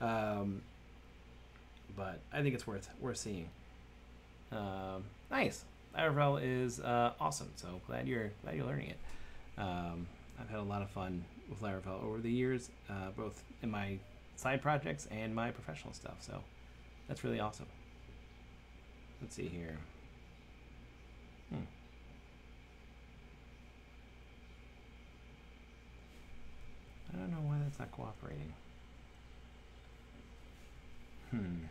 Um, but I think it's worth worth seeing. Um, nice. Laravel is uh, awesome. So glad you're glad you're learning it. Um, I've had a lot of fun with Laravel over the years, uh, both in my side projects and my professional stuff. So that's really awesome. Let's see here. Hmm. I don't know why that's not cooperating. Hmm.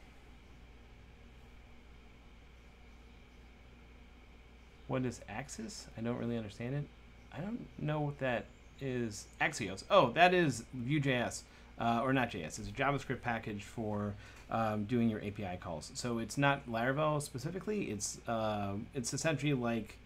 What is Axis? I don't really understand it. I don't know what that is. Axios. Oh, that is Vue.js. Uh, or not JS. It's a JavaScript package for um, doing your API calls. So it's not Laravel specifically. It's uh, it's essentially like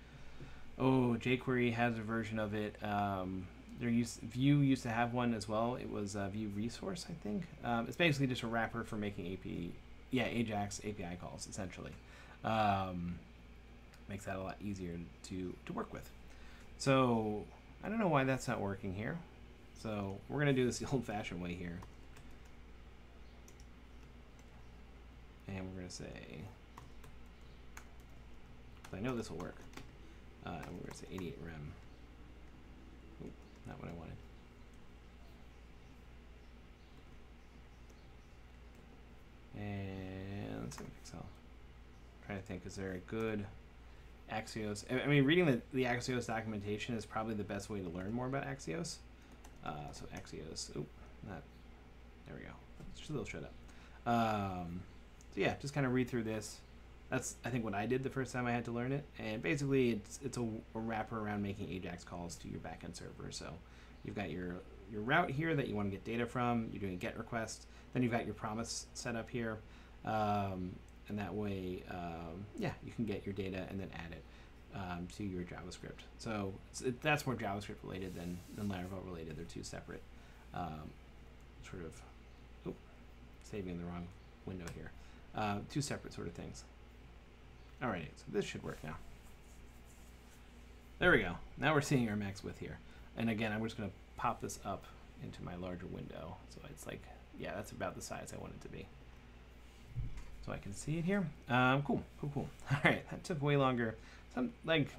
oh jQuery has a version of it. Um, there used Vue used to have one as well. It was uh, Vue Resource, I think. Um, it's basically just a wrapper for making AP, yeah, Ajax API calls essentially. Um, makes that a lot easier to to work with. So I don't know why that's not working here. So we're gonna do this the old-fashioned way here, and we're gonna say, I know this will work. Uh, and we're gonna say 88 rem. Not what I wanted. And let's see Excel. trying to think, is there a good Axios? I mean, reading the, the Axios documentation is probably the best way to learn more about Axios. Uh, so Axios, oop, not, there we go. Just a little shut up. Um, so yeah, just kind of read through this. That's I think what I did the first time I had to learn it, and basically it's it's a, a wrapper around making AJAX calls to your backend server. So you've got your your route here that you want to get data from. You're doing a GET request. Then you've got your promise set up here, um, and that way, um, yeah, you can get your data and then add it um, to your JavaScript. So it, that's more JavaScript related than than Laravel related. They're two separate, um, sort of. Oh, saving in the wrong window here. Uh, two separate sort of things. Alright, so this should work now. There we go. Now we're seeing our max width here. And again, I'm just going to pop this up into my larger window. So it's like, yeah, that's about the size I want it to be. So I can see it here. Um, cool, cool, cool. All right, that took way longer. Some like,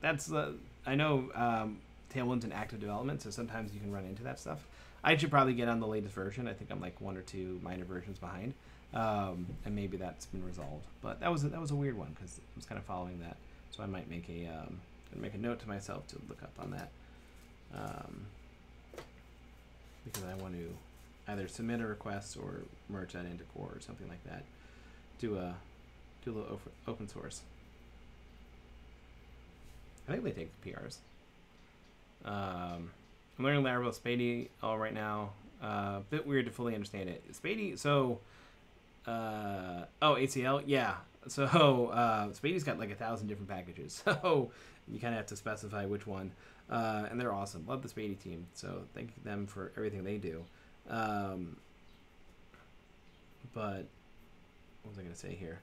that's the. I know um, Tailwind's in active development, so sometimes you can run into that stuff. I should probably get on the latest version. I think I'm like one or two minor versions behind um, and maybe that's been resolved. But that was a, that was a weird one because I was kind of following that, so I might make a um, make a note to myself to look up on that um, because I want to either submit a request or merge that into core or something like that. Do a do a little open source. I think they take the PRs. Um, I'm learning Laravel Spatie all right now. Uh, bit weird to fully understand it. Spatie, so uh, oh, ACL, yeah. So uh, Spatie's got like a thousand different packages, so you kind of have to specify which one. Uh, and they're awesome. Love the Spatie team. So thank them for everything they do. Um, but what was I going to say here?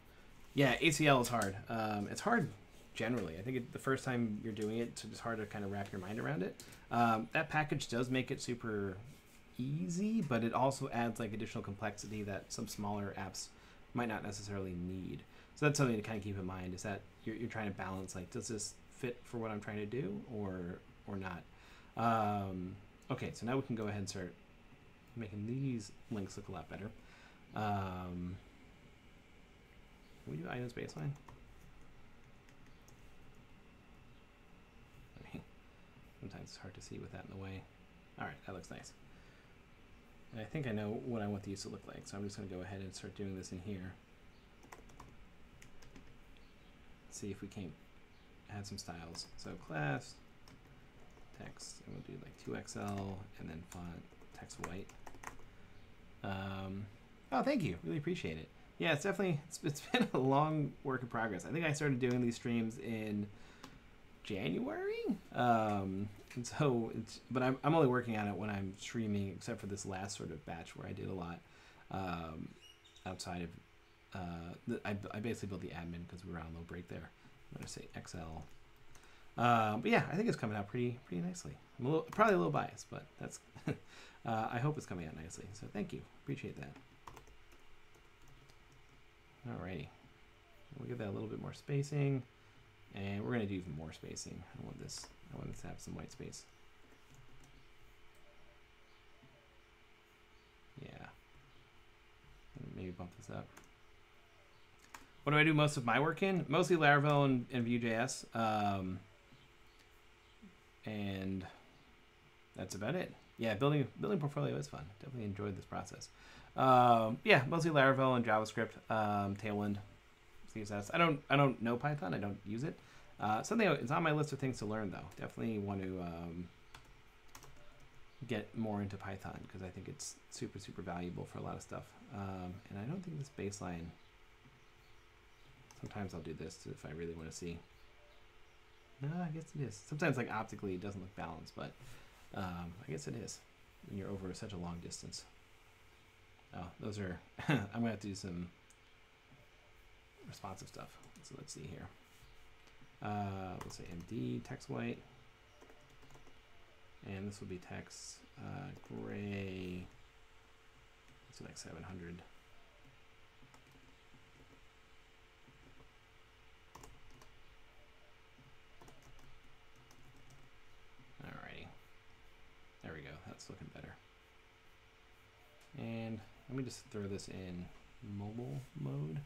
Yeah, ACL is hard. Um, it's hard generally. I think it, the first time you're doing it, it's hard to kind of wrap your mind around it. Um, that package does make it super easy, but it also adds like additional complexity that some smaller apps might not necessarily need. So that's something to kind of keep in mind is that you're, you're trying to balance like does this fit for what I'm trying to do or or not. Um, okay, so now we can go ahead and start making these links look a lot better. Um, can we do items baseline? I mean, sometimes it's hard to see with that in the way. All right, that looks nice. And I think I know what I want these to look like, so I'm just going to go ahead and start doing this in here. See if we can't add some styles. So class, text, and we'll do like 2XL, and then font, text white. Um, oh, thank you. Really appreciate it. Yeah, it's definitely, it's, it's been a long work in progress. I think I started doing these streams in January. Um, and so it's but I'm, I'm only working on it when i'm streaming except for this last sort of batch where i did a lot um, outside of uh, the, I, I basically built the admin because we were on a low break there. I'm to say xl um, but yeah i think it's coming out pretty pretty nicely. I'm a little, probably a little biased but that's uh, i hope it's coming out nicely. So thank you. Appreciate that alrighty we'll give that a little bit more spacing And we're to do even more spacing. I want this, I want this to have some white space. Yeah. Maybe bump this up. What do I do most of my work in? Mostly Laravel and, and Vue.js. Um, and that's about it. Yeah, building building portfolio is fun. Definitely enjoyed this process. Um, yeah, mostly Laravel and JavaScript, um, Tailwind, CSS. I don't I don't know Python. I don't use it. Uh, something it's on my list of things to learn though. Definitely want to um, get more into Python because I think it's super super valuable for a lot of stuff. Um, and I don't think this baseline. Sometimes I'll do this if I really want to see. No, I guess it is. Sometimes like optically it doesn't look balanced, but um, I guess it is when you're over such a long distance. Oh, those are. I'm gonna have to do some responsive stuff. So let's see here. Uh, let's say MD text white, and this will be text uh, gray. It's like 700. Alrighty. There we go. That's looking better. And let me just throw this in mobile mode.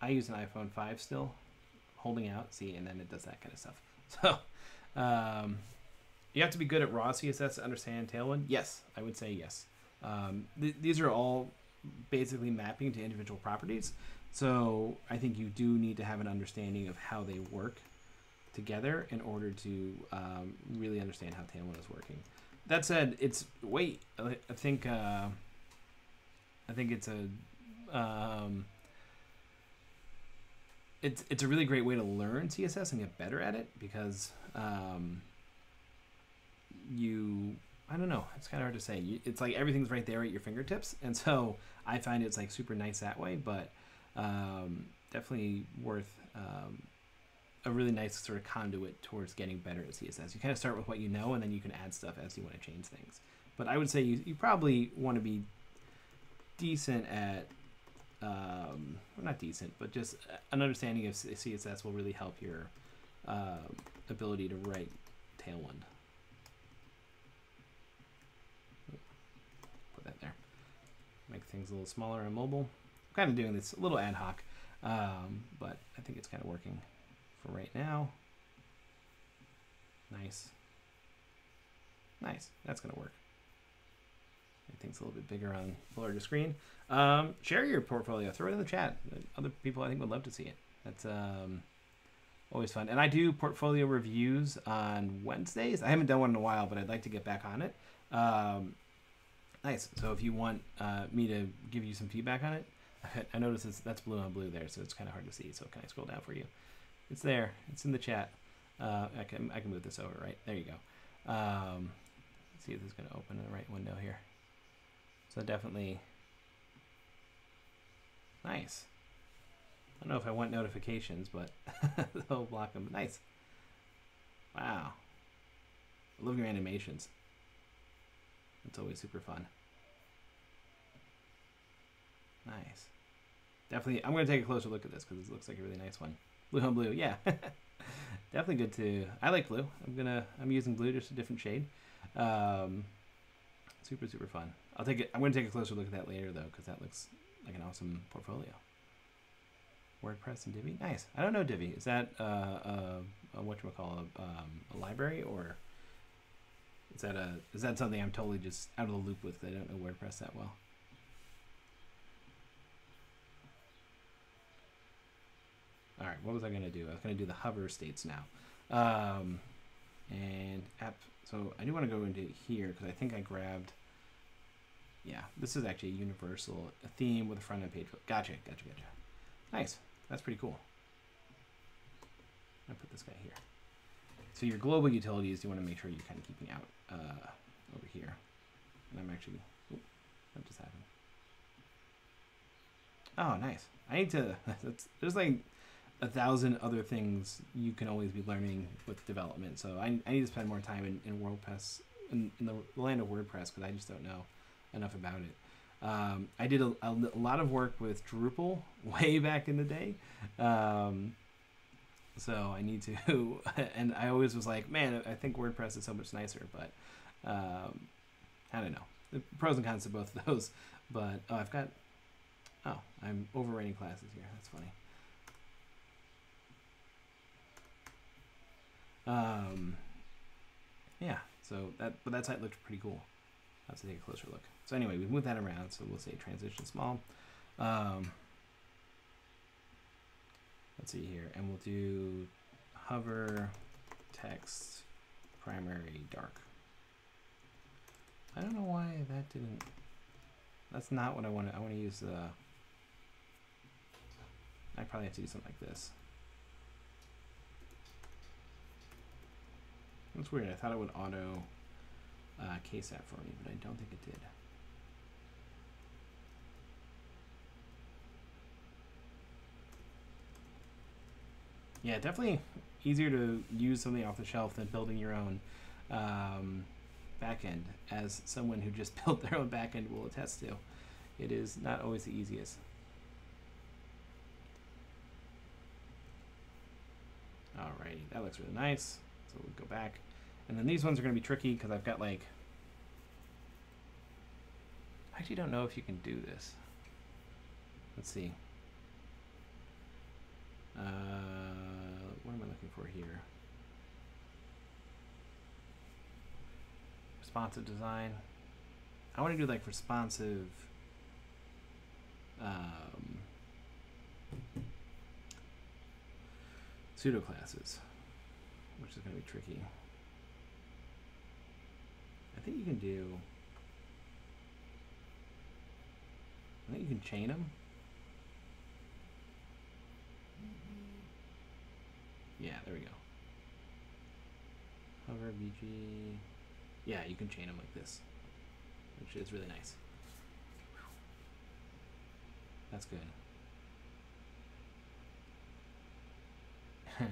I use an iPhone 5 still, holding out, see, and then it does that kind of stuff. So, um, you have to be good at raw CSS to understand Tailwind. Yes, I would say yes. Um, th- these are all basically mapping to individual properties. So I think you do need to have an understanding of how they work together in order to um, really understand how Tailwind is working. That said, it's wait. I think uh, I think it's a um, it's it's a really great way to learn CSS and get better at it because um, you I don't know it's kind of hard to say. It's like everything's right there at your fingertips, and so I find it's like super nice that way. But um, definitely worth um, a really nice sort of conduit towards getting better at CSS. You kind of start with what you know, and then you can add stuff as you want to change things. But I would say you, you probably want to be decent at um, well, not decent, but just an understanding of CSS will really help your uh, ability to write Tailwind. Put that there. Make things a little smaller and mobile. I'm kind of doing this a little ad hoc, um, but I think it's kind of working for right now. Nice. Nice. That's going to work. Think it's a little bit bigger on the larger screen. Um, share your portfolio. Throw it in the chat. Other people I think would love to see it. That's um, always fun. And I do portfolio reviews on Wednesdays. I haven't done one in a while, but I'd like to get back on it. Um, nice. So if you want uh, me to give you some feedback on it, I notice that's blue on blue there, so it's kind of hard to see. So can I scroll down for you? It's there. It's in the chat. Uh, I can I can move this over. Right there you go. Um, see if this is going to open the right window here. So definitely nice. I don't know if I want notifications, but they'll block them. Nice. Wow. I love your animations. It's always super fun. Nice. Definitely, I'm going to take a closer look at this because it looks like a really nice one. Blue on blue, yeah. Definitely good to. I like blue. I'm gonna. I'm using blue, just a different shade. Um, super super fun. I'll take it. I'm gonna take a closer look at that later though, because that looks like an awesome portfolio. WordPress and Divi, nice. I don't know Divi. Is that uh, uh, a what you call a, um, a library or is that a is that something I'm totally just out of the loop with? I don't know WordPress that well. All right, what was I going to do? I was going to do the hover states now. Um, and app, so I do want to go into here because I think I grabbed, yeah, this is actually a universal theme with a front end page. Gotcha, gotcha, gotcha. Nice, that's pretty cool. I put this guy here. So your global utilities, you want to make sure you're kind of keeping out uh, over here. And I'm actually, what just happened? Oh, nice. I need to, there's like a thousand other things you can always be learning with development. So I, I need to spend more time in, in WordPress, in, in the land of WordPress, because I just don't know enough about it. Um, I did a, a, lot of work with Drupal way back in the day. Um, so I need to. and I always was like, man, I think WordPress is so much nicer, but um, I don't know. The pros and cons of both of those. But oh, I've got. Oh, I'm overwriting classes here. That's funny. Um, yeah. So that, but that site looked pretty cool. I have to take a closer look. So anyway, we move that around. So we'll say transition small. Um, let's see here, and we'll do hover text primary dark. I don't know why that didn't. That's not what I want to. I want to use the. I probably have to do something like this. That's weird. I thought it would auto uh, case that for me, but I don't think it did. Yeah, definitely easier to use something off the shelf than building your own um, backend. As someone who just built their own backend will attest to, it is not always the easiest. Alrighty, that looks really nice. So we'll go back. And then these ones are going to be tricky because I've got like... I actually don't know if you can do this. Let's see. Uh, what am I looking for here? Responsive design. I want to do like responsive um, pseudo classes, which is going to be tricky. I think you can do. I think you can chain them. Yeah, there we go. Hover BG. Yeah, you can chain them like this, which is really nice. That's good.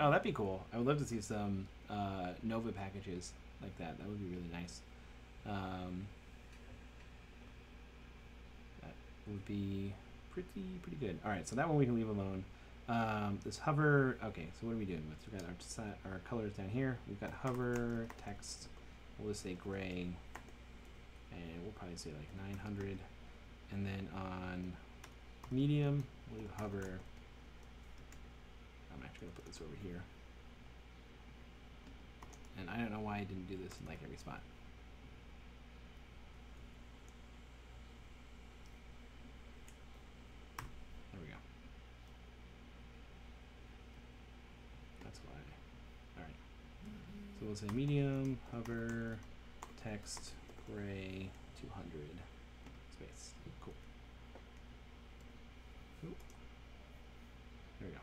oh, that'd be cool. I would love to see some uh, Nova packages like that. That would be really nice. Um, that would be pretty pretty good. All right, so that one we can leave alone. Um, this hover, okay, so what are we doing with? We've got our, set, our colors down here. We've got hover, text, we'll just say gray, and we'll probably say like 900. And then on medium, we'll do hover. I'm actually gonna put this over here. And I don't know why I didn't do this in like every spot. So we'll say medium, hover, text, gray, 200, space. Cool. Ooh. There we go.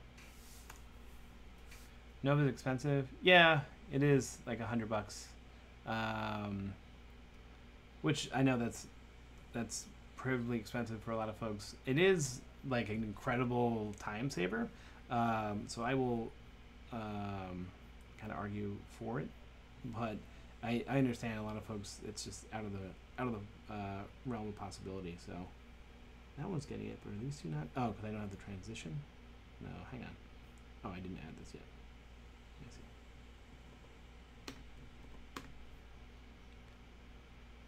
Nova's expensive. Yeah, it is like a hundred bucks. Um, which I know that's that's prohibitively expensive for a lot of folks. It is like an incredible time saver. Um, so I will um, kind of argue for it, but I, I understand a lot of folks. It's just out of the out of the uh, realm of possibility. So that one's getting it, but are these two not? Oh, because I don't have the transition. No, hang on. Oh, I didn't add this yet.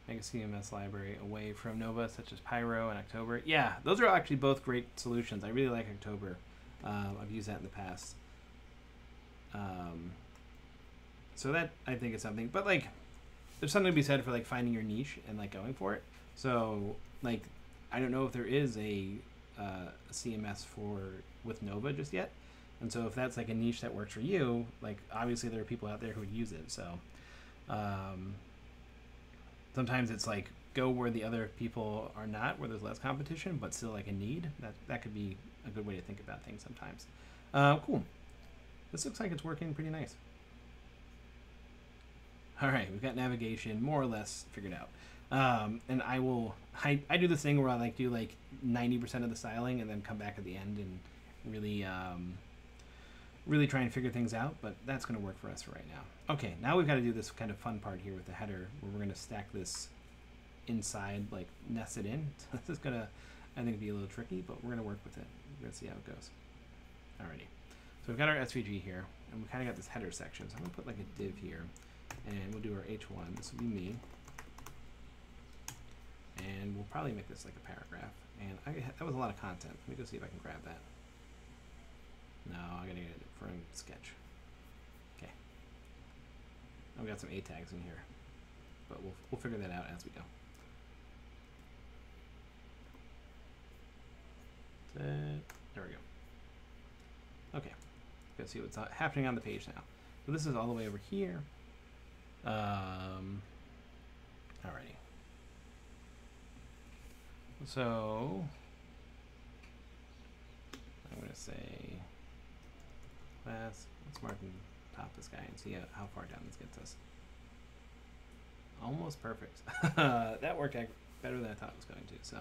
Make a CMS library away from Nova, such as Pyro and October. Yeah, those are actually both great solutions. I really like October. Um, I've used that in the past. Um, so that I think is something. But like, there's something to be said for like finding your niche and like going for it. So like, I don't know if there is a, uh, CMS for with Nova just yet. And so if that's like a niche that works for you, like obviously there are people out there who would use it. So um, sometimes it's like go where the other people are not, where there's less competition, but still like a need. That that could be a good way to think about things sometimes. Uh, cool. This looks like it's working pretty nice. All right, we've got navigation more or less figured out. Um, and I will, I, I do this thing where I like do like 90% of the styling and then come back at the end and really, um, really try and figure things out, but that's going to work for us right now. Okay, now we've got to do this kind of fun part here with the header where we're going to stack this inside, like nest it in. So this is going to I think be a little tricky, but we're gonna work with it. We're gonna see how it goes. Alrighty. So we've got our SVG here, and we kind of got this header section. So I'm gonna put like a div here, and we'll do our H1. This will be me, and we'll probably make this like a paragraph. And I, that was a lot of content. Let me go see if I can grab that. No, I gotta get it from Sketch. Okay. I've got some A tags in here, but we'll we'll figure that out as we go. There we go. Okay, let's see what's happening on the page now. So this is all the way over here. Um, alrighty. So I'm gonna say let's let's mark and top this guy and see how, how far down this gets us. Almost perfect. that worked out better than I thought it was going to, so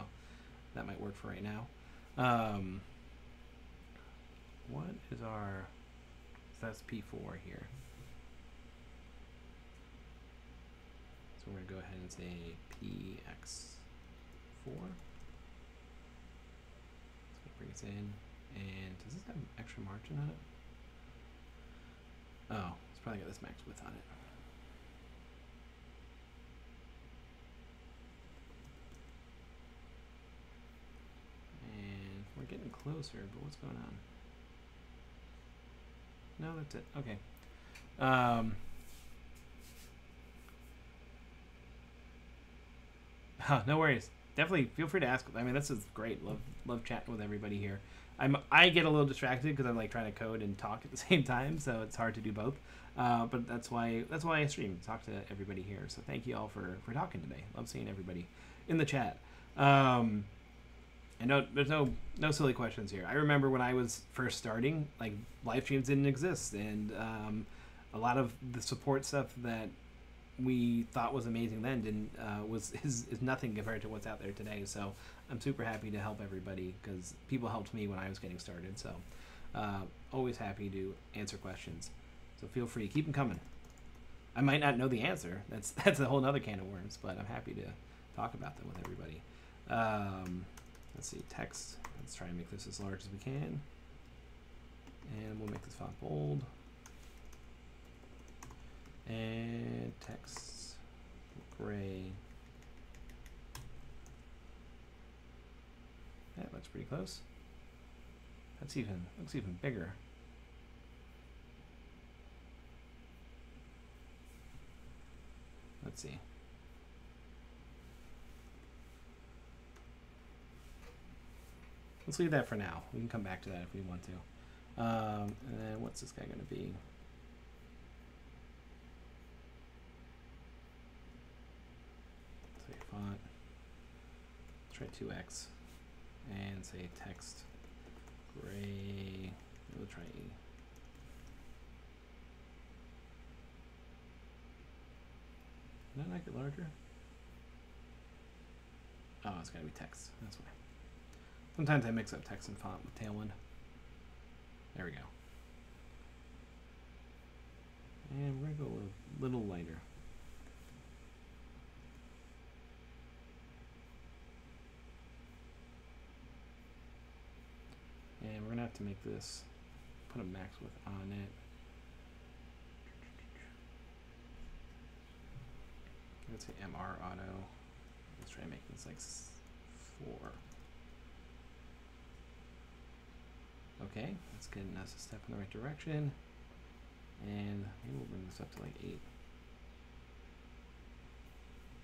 that might work for right now. Um, what is our, so that's P4 here. So we're going to go ahead and say PX4. So bring us in. And does this have extra margin on it? Oh, it's probably got this max width on it. And we're getting closer, but what's going on? No, that's it. Okay. Um, no worries. Definitely feel free to ask. I mean, this is great. Love love chatting with everybody here. I'm I get a little distracted because I'm like trying to code and talk at the same time, so it's hard to do both. Uh, but that's why that's why I stream, talk to everybody here. So thank you all for for talking today. Love seeing everybody in the chat. Um, and no, there's no no silly questions here. I remember when I was first starting, like live streams didn't exist, and um, a lot of the support stuff that we thought was amazing then didn't uh, was is, is nothing compared to what's out there today. So I'm super happy to help everybody because people helped me when I was getting started. So uh, always happy to answer questions. So feel free, keep them coming. I might not know the answer. That's that's a whole other can of worms, but I'm happy to talk about them with everybody. Um, let's see, text. Let's try and make this as large as we can. And we'll make this font bold. And text gray. That looks pretty close. That's even looks even bigger. Let's see. Let's leave that for now. We can come back to that if we want to. Um, and then what's this guy going to be? Say font. Let's try 2x. And say text gray. We'll try E. Did I make it larger? Oh, it's gotta be text. That's why. Sometimes I mix up text and font with Tailwind. There we go. And we're gonna go a little lighter. And we're gonna have to make this, put a max width on it. Let's say MR auto. Let's try and make this like four. Okay, that's getting us a step in the right direction. And maybe we'll bring this up to like eight.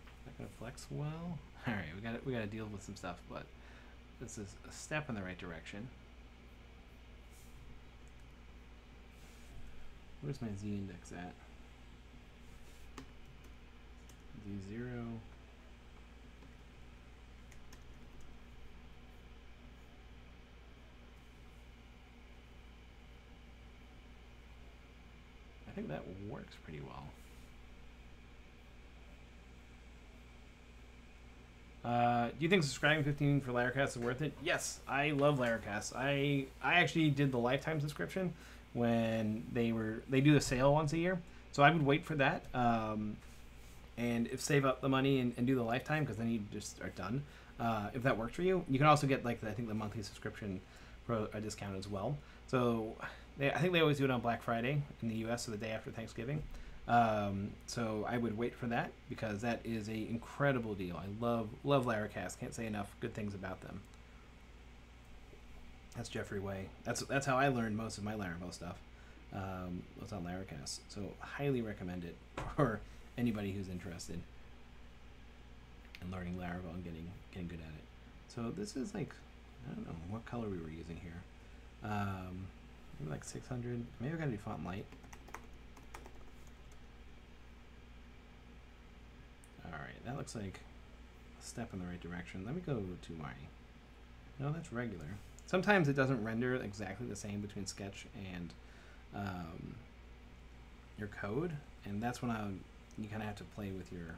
Is that gonna flex well? Alright, we got we gotta deal with some stuff, but this is a step in the right direction. Where's my Z index at? Z0. Think that works pretty well. Uh, do you think subscribing 15 for Laracast is worth it? Yes, I love Laracast. I I actually did the lifetime subscription when they were they do the sale once a year, so I would wait for that. Um, and if save up the money and, and do the lifetime because then you just are done. uh, if that works for you. You can also get like the, I think the monthly subscription for a discount as well. So they, I think they always do it on Black Friday in the U.S. so the day after Thanksgiving. Um, so I would wait for that because that is a incredible deal. I love love Laracast. Can't say enough good things about them. That's Jeffrey Way. That's that's how I learned most of my Laravel stuff. Um, was on Laracast. So highly recommend it for anybody who's interested in learning Laravel and getting getting good at it. So this is like I don't know what color we were using here. Um, maybe like 600. Maybe I gotta do font light. All right, that looks like a step in the right direction. Let me go to my. No, that's regular. Sometimes it doesn't render exactly the same between Sketch and um, your code, and that's when I you kind of have to play with your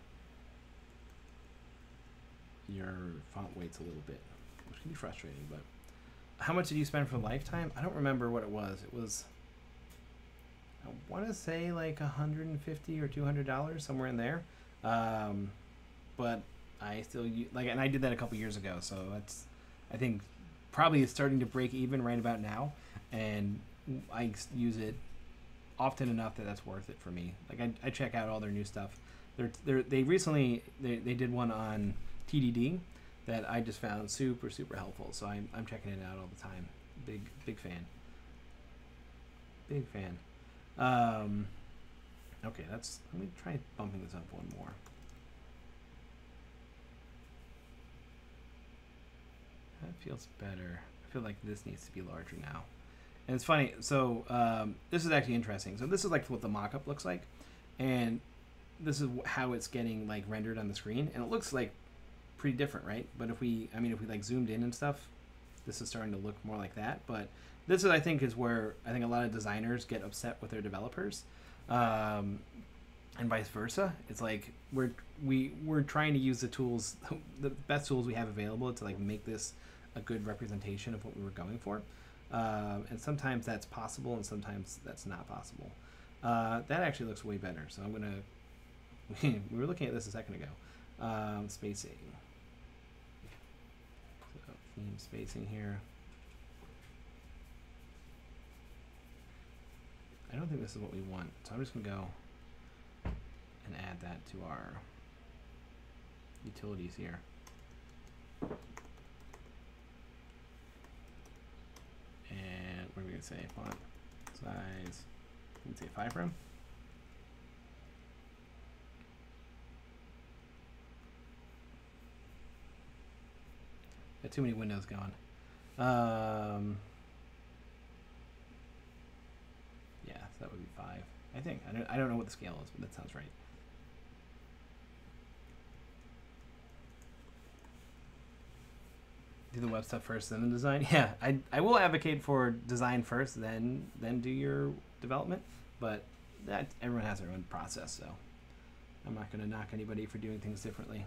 your font weights a little bit, which can be frustrating. But how much did you spend for lifetime? I don't remember what it was. It was I want to say like 150 or 200 dollars somewhere in there. Um, but I still u- like, and I did that a couple years ago, so that's I think probably it's starting to break even right about now, and I use it often enough that that's worth it for me. Like I, I check out all their new stuff. They're, they're they recently they, they did one on TDD that I just found super super helpful. So I'm I'm checking it out all the time. Big big fan. Big fan. Um, okay, that's let me try bumping this up one more. That feels better. I feel like this needs to be larger now. And it's funny. So um, this is actually interesting. So this is like what the mock-up looks like, and this is how it's getting like rendered on the screen, and it looks like pretty different, right? But if we, I mean, if we like zoomed in and stuff, this is starting to look more like that. But this is, I think, is where I think a lot of designers get upset with their developers, um, and vice versa. It's like we're we we're trying to use the tools, the best tools we have available to like make this a good representation of what we were going for. Um, and sometimes that's possible, and sometimes that's not possible. Uh, that actually looks way better. So I'm gonna. we were looking at this a second ago. Um, spacing. Spacing here. I don't think this is what we want, so I'm just gonna go and add that to our utilities here. And what are we gonna say? Font size. We can say five from. Got too many windows going. Um, yeah, so that would be five. I think. I don't. I don't know what the scale is, but that sounds right. Do the web stuff first, then the design. Yeah, I, I will advocate for design first, then then do your development. But that everyone has their own process, so I'm not going to knock anybody for doing things differently,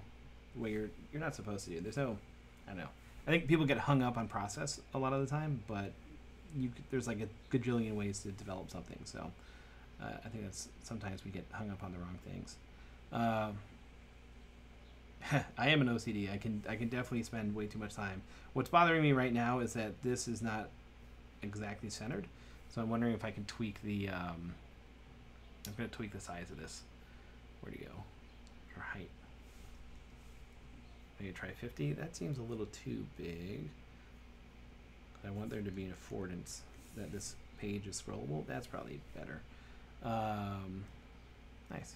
the way you're you're not supposed to do. There's no, I don't know. I think people get hung up on process a lot of the time, but you there's like a gajillion ways to develop something. So uh, I think that's sometimes we get hung up on the wrong things. Um, I am an OCD. I can I can definitely spend way too much time. What's bothering me right now is that this is not exactly centered. So I'm wondering if I can tweak the. Um, I'm to tweak the size of this. Where to go? For height. Maybe try 50. That seems a little too big. I want there to be an affordance that this page is scrollable. That's probably better. Um, nice.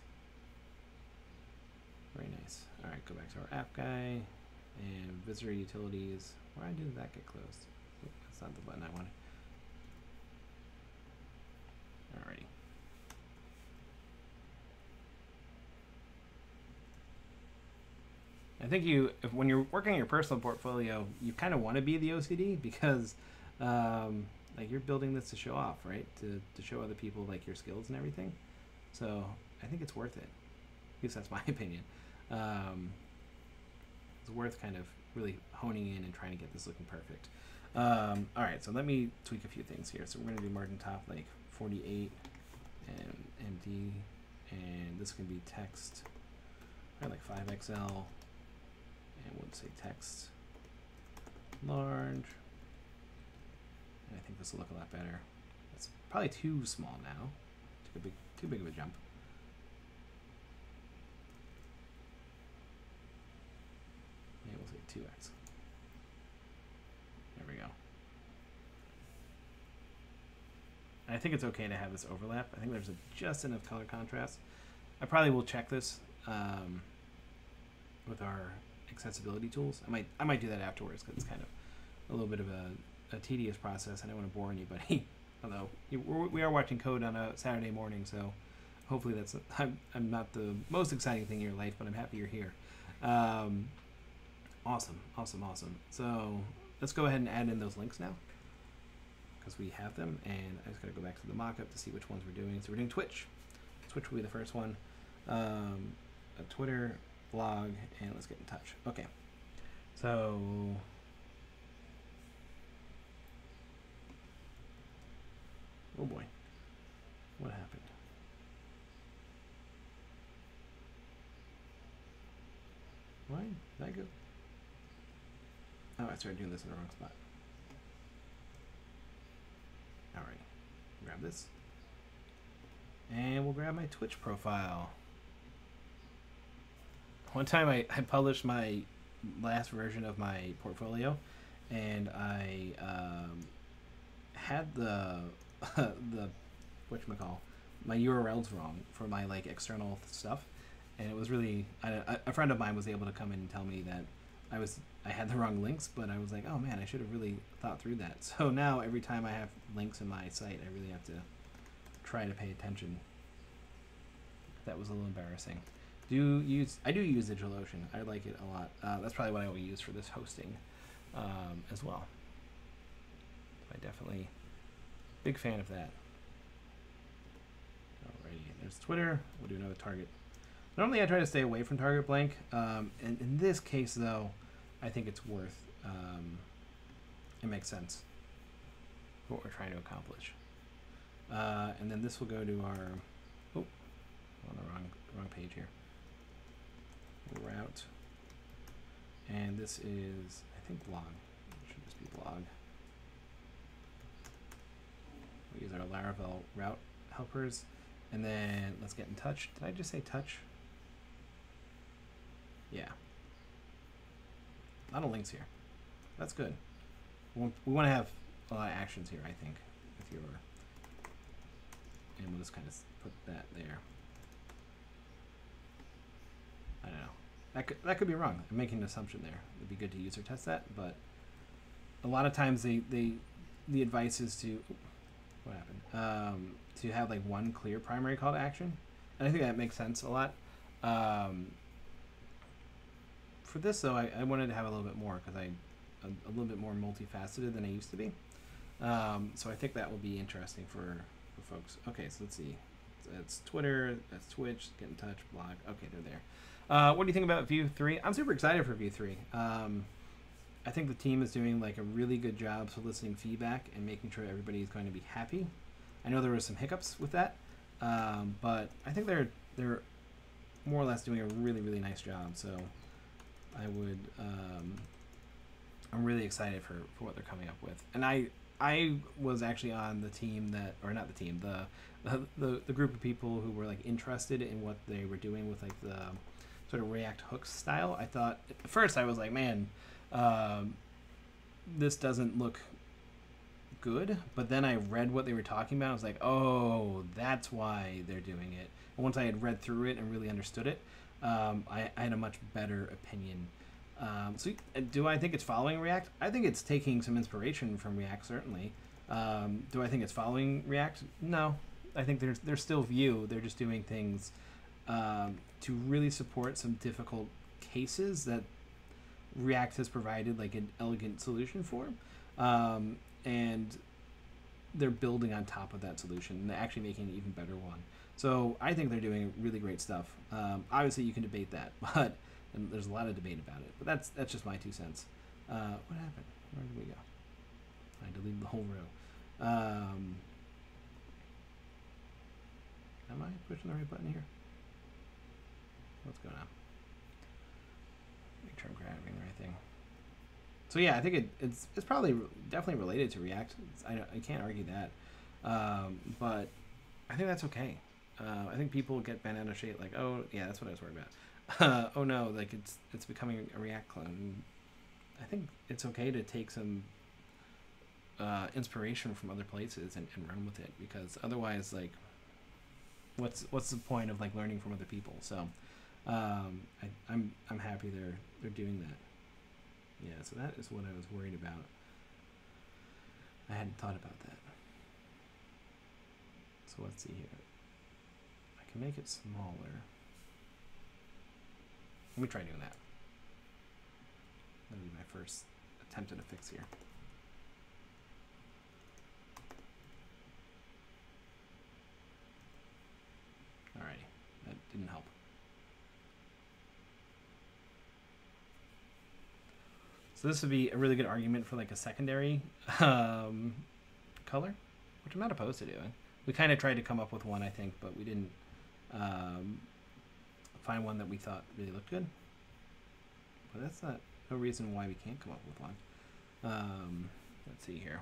Very nice. All right, go back to our app guy and visitor utilities. Why did that get closed? That's not the button I wanted. Alrighty. I think you, if, when you're working on your personal portfolio, you kind of want to be the OCD because, um, like, you're building this to show off, right? To to show other people like your skills and everything. So I think it's worth it. At least that's my opinion. Um, it's worth kind of really honing in and trying to get this looking perfect. Um, all right, so let me tweak a few things here. So we're going to do margin top like 48 and MD, and this can be text, probably like 5XL, And we'll say text large. And I think this will look a lot better. It's probably too small now. Too big, too big of a jump. Maybe we'll say 2x. There we go. And I think it's okay to have this overlap. I think there's a, just enough color contrast. I probably will check this um, with our accessibility tools. I might I might do that afterwards because it's kind of a little bit of a, a tedious process. I don't want to bore anybody. Although we're, watching code on a Saturday morning, so hopefully that's I'm, I'm not the most exciting thing in your life, but I'm happy you're here. Um, awesome, awesome, awesome. So let's go ahead and add in those links now because we have them, and I just gotta go back to the mockup to see which ones we're doing. So we're doing Twitch. Twitch will be the first one. Um, a Twitter, blog, and let's get in touch. Okay. So Oh boy. What happened? Why? Did I go? Oh, I started doing this in the wrong spot. Alright. Grab this. And we'll grab my Twitch profile. One time I, I published my last version of my portfolio and I um, had the the whatchamacall, my URLs wrong for my like external stuff, and it was really I, a- a friend of mine was able to come in and tell me that I was I had the wrong links, but I was like, oh man, I should have really thought through that. So now every time I have links in my site, I really have to try to pay attention. That was a little embarrassing. Do use I do use DigitalOcean. I like it a lot. Uh, that's probably what I will use for this hosting um, as well. I definitely big fan of that. Alrighty, there's Twitter. We'll do another target. Normally, I try to stay away from target blank. Um, and in this case, though, I think it's worth. Um, it makes sense. What we're trying to accomplish. Uh, and then this will go to our. Oh, on the wrong wrong page here. Route. And this is, I think, blog. It should just be blog. We use our Laravel route helpers. And then let's get in touch. Did I just say touch? Yeah. A lot of links here. That's good. We want, to have a lot of actions here, I think, with your. And we'll just kind of put that there. I don't know. That could, that could be wrong. I'm making an assumption there. It'd be good to user test that, but a lot of times they, they the advice is to what happened um, to have like one clear primary call to action, and I think that makes sense a lot. Um, for this though, I, I wanted to have a little bit more because I a, a little bit more multifaceted than I used to be. Um, so I think that will be interesting for, for folks. Okay, so let's see. That's Twitter. That's Twitch. Get in touch. Blog. Okay, they're there. Uh, what do you think about Vue Three? I'm super excited for Vue Three. Um, I think the team is doing like a really good job soliciting feedback and making sure everybody is going to be happy. I know there were some hiccups with that, um, but I think they're they're more or less doing a really really nice job. So I would um, I'm really excited for, for what they're coming up with. And I I was actually on the team that or not the team the the, the, the group of people who were like interested in what they were doing with like the sort of React hooks style. I thought at first I was like, man, um, this doesn't look good. But then I read what they were talking about. I was like, oh, that's why they're doing it. And once I had read through it and really understood it, um, I, I had a much better opinion. Um, so, uh, do I think it's following React? I think it's taking some inspiration from React, certainly. Um, do I think it's following React? No. I think there's they're still Vue. They're just doing things um, to really support some difficult cases that React has provided like an elegant solution for, um, and they're building on top of that solution and they're actually making an even better one. So I think they're doing really great stuff. Um, obviously, you can debate that, but and there's a lot of debate about it. But that's that's just my two cents. Uh, what happened? Where did we go? I deleted the whole row. Um, am I pushing the right button here? What's going on? Make sure I'm grabbing the right thing. So yeah, I think it, it's it's probably definitely related to React. It's, I I can't argue that, um, but I think that's okay. Uh, I think people get bent out of shape like, oh yeah, that's what I was worried about. Uh, oh no, like it's it's becoming a React clone. I think it's okay to take some uh, inspiration from other places and, and run with it because otherwise, like, what's what's the point of like learning from other people? So, um, I, I'm I'm happy they're they're doing that. Yeah, so that is what I was worried about. I hadn't thought about that. So let's see here. I can make it smaller. Let me try doing that. That'll be my first attempt at a fix here. Alrighty, that didn't help. So this would be a really good argument for like a secondary um, color, which I'm not opposed to doing. We kind of tried to come up with one, I think, but we didn't um, find one that we thought really looked good. But that's not no reason why we can't come up with one. Um, let's see here.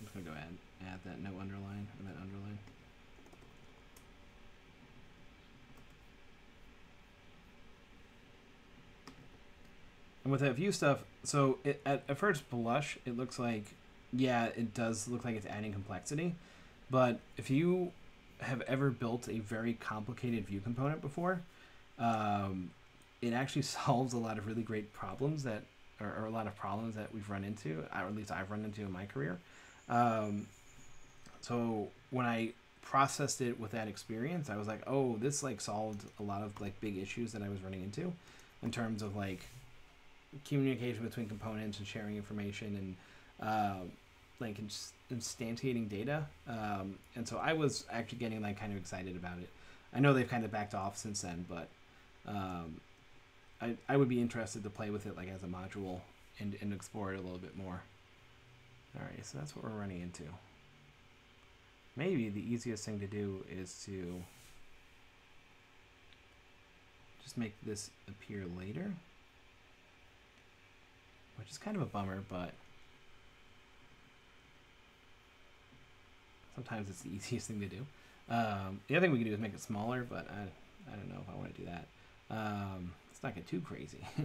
I'm just gonna go add add that no underline and that underline. And with that Vue stuff, so it, at, at first blush, it looks like, yeah, it does look like it's adding complexity. But if you have ever built a very complicated Vue component before, um, it actually solves a lot of really great problems that, or, a lot of problems that we've run into, or at least I've run into in my career. Um, so when I processed it with that experience, I was like, oh, this like solved a lot of like big issues that I was running into in terms of like communication between components and sharing information and uh, like instantiating data. Um, and so I was actually getting like kind of excited about it. I know they've kind of backed off since then, but um, I, I would be interested to play with it like as a module and, and explore it a little bit more. All right, so that's what we're running into. Maybe the easiest thing to do is to just make this appear later which is kind of a bummer, but sometimes it's the easiest thing to do. Um, the other thing we can do is make it smaller, but I, I don't know if I want to do that. Um, let's not get too crazy.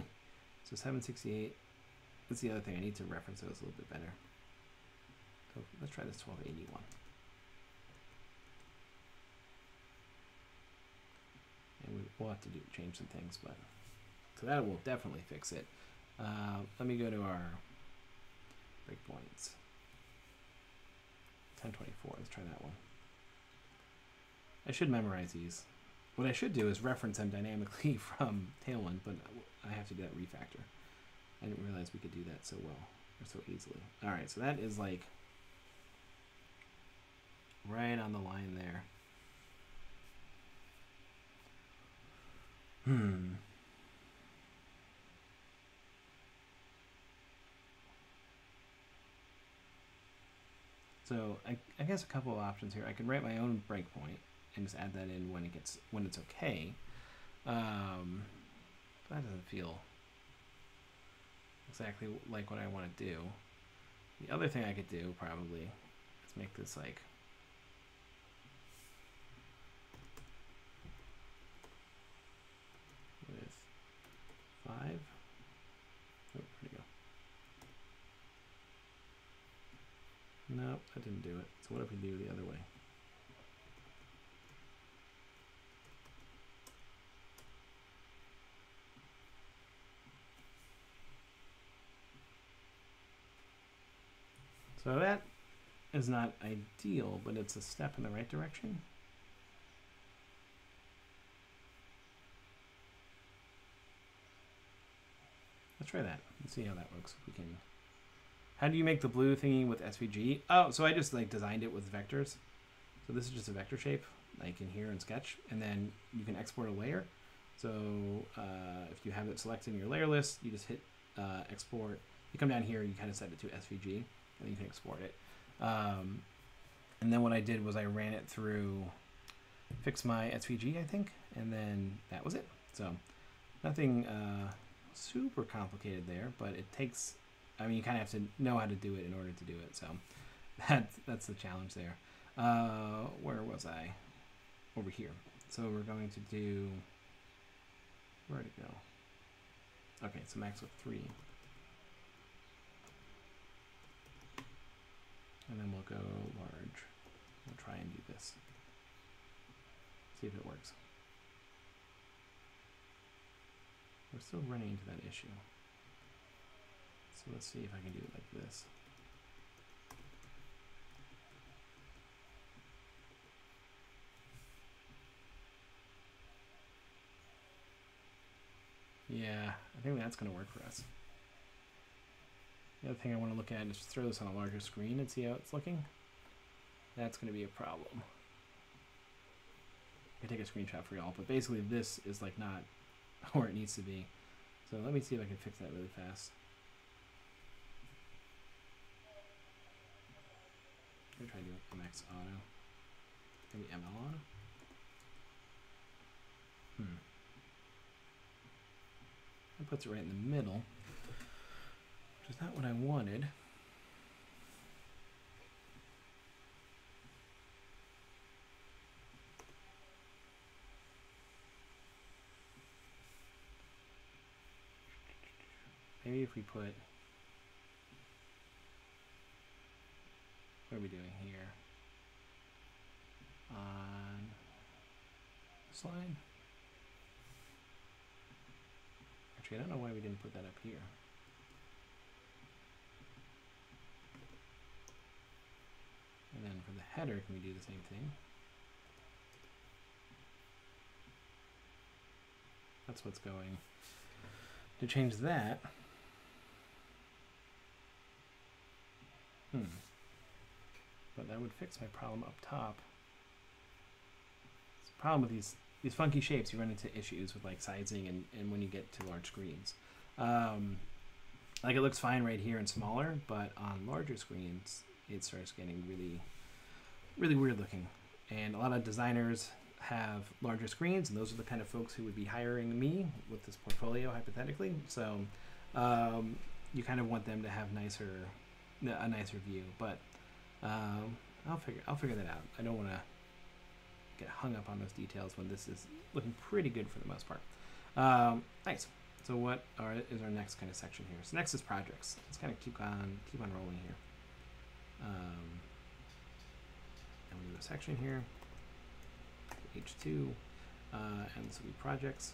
so 768, that's the other thing. I need to reference those a little bit better. So let's try this 1281. And we, will have to do change some things, but so that will definitely fix it. Uh, let me go to our breakpoints. 1024, let's try that one. I should memorize these. What I should do is reference them dynamically from Tailwind, but I have to do that refactor. I didn't realize we could do that so well, or so easily. All right, so that is like right on the line there. Hmm. So I, I guess a couple of options here. I can write my own breakpoint and just add that in when it gets when it's okay. Um, that doesn't feel exactly like what I want to do. The other thing I could do probably is make this like with five. No, I didn't do it. So what if we do the other way? So that is not ideal, but it's a step in the right direction. Let's try that. Let's see how that works. If we can how do you make the blue thingy with SVG? Oh, so I just like designed it with vectors. So this is just a vector shape, like in here in Sketch, and then you can export a layer. So uh, if you have it selected in your layer list, you just hit uh, export. You come down here, you kind of set it to SVG, and then you can export it. Um, and then what I did was I ran it through fix my SVG, I think, and then that was it. So nothing uh, super complicated there, but it takes. I mean, you kind of have to know how to do it in order to do it. So that's that's the challenge there. Uh, where was I? Over here. So we're going to do. Where'd it go? Okay, so max with three. And then we'll go large. We'll try and do this. See if it works. We're still running into that issue. So let's see if I can do it like this. Yeah, I think that's going to work for us. The other thing I want to look at is throw this on a larger screen and see how it's looking. That's going to be a problem. I take a screenshot for y'all, but basically this is like not where it needs to be. So let me see if I can fix that really fast. Going to try to do MX auto. Maybe ML auto? Hmm. It puts it right in the middle, which is not what I wanted. Maybe if we put, what are we doing here? On slide? Actually, I don't know why we didn't put that up here. And then for the header, can we do the same thing? That's what's going. To change that, Hmm. But that would fix my problem up top. It's a problem with these these funky shapes. You run into issues with like sizing and, and when you get to large screens. Um, like it looks fine right here and smaller, but on larger screens, it starts getting really, really weird looking. And a lot of designers have larger screens, and those are the kind of folks who would be hiring me with this portfolio, hypothetically. So um, you kind of want them to have nicer a nicer view. But um, I'll figure I'll figure that out. I don't want to get hung up on those details when this is looking pretty good for the most part. Um, nice. So what are, is our next kind of section here? So next is projects. Let's kind of keep on keep on rolling here. Um, and we do a section here. H2, uh, and this will be projects.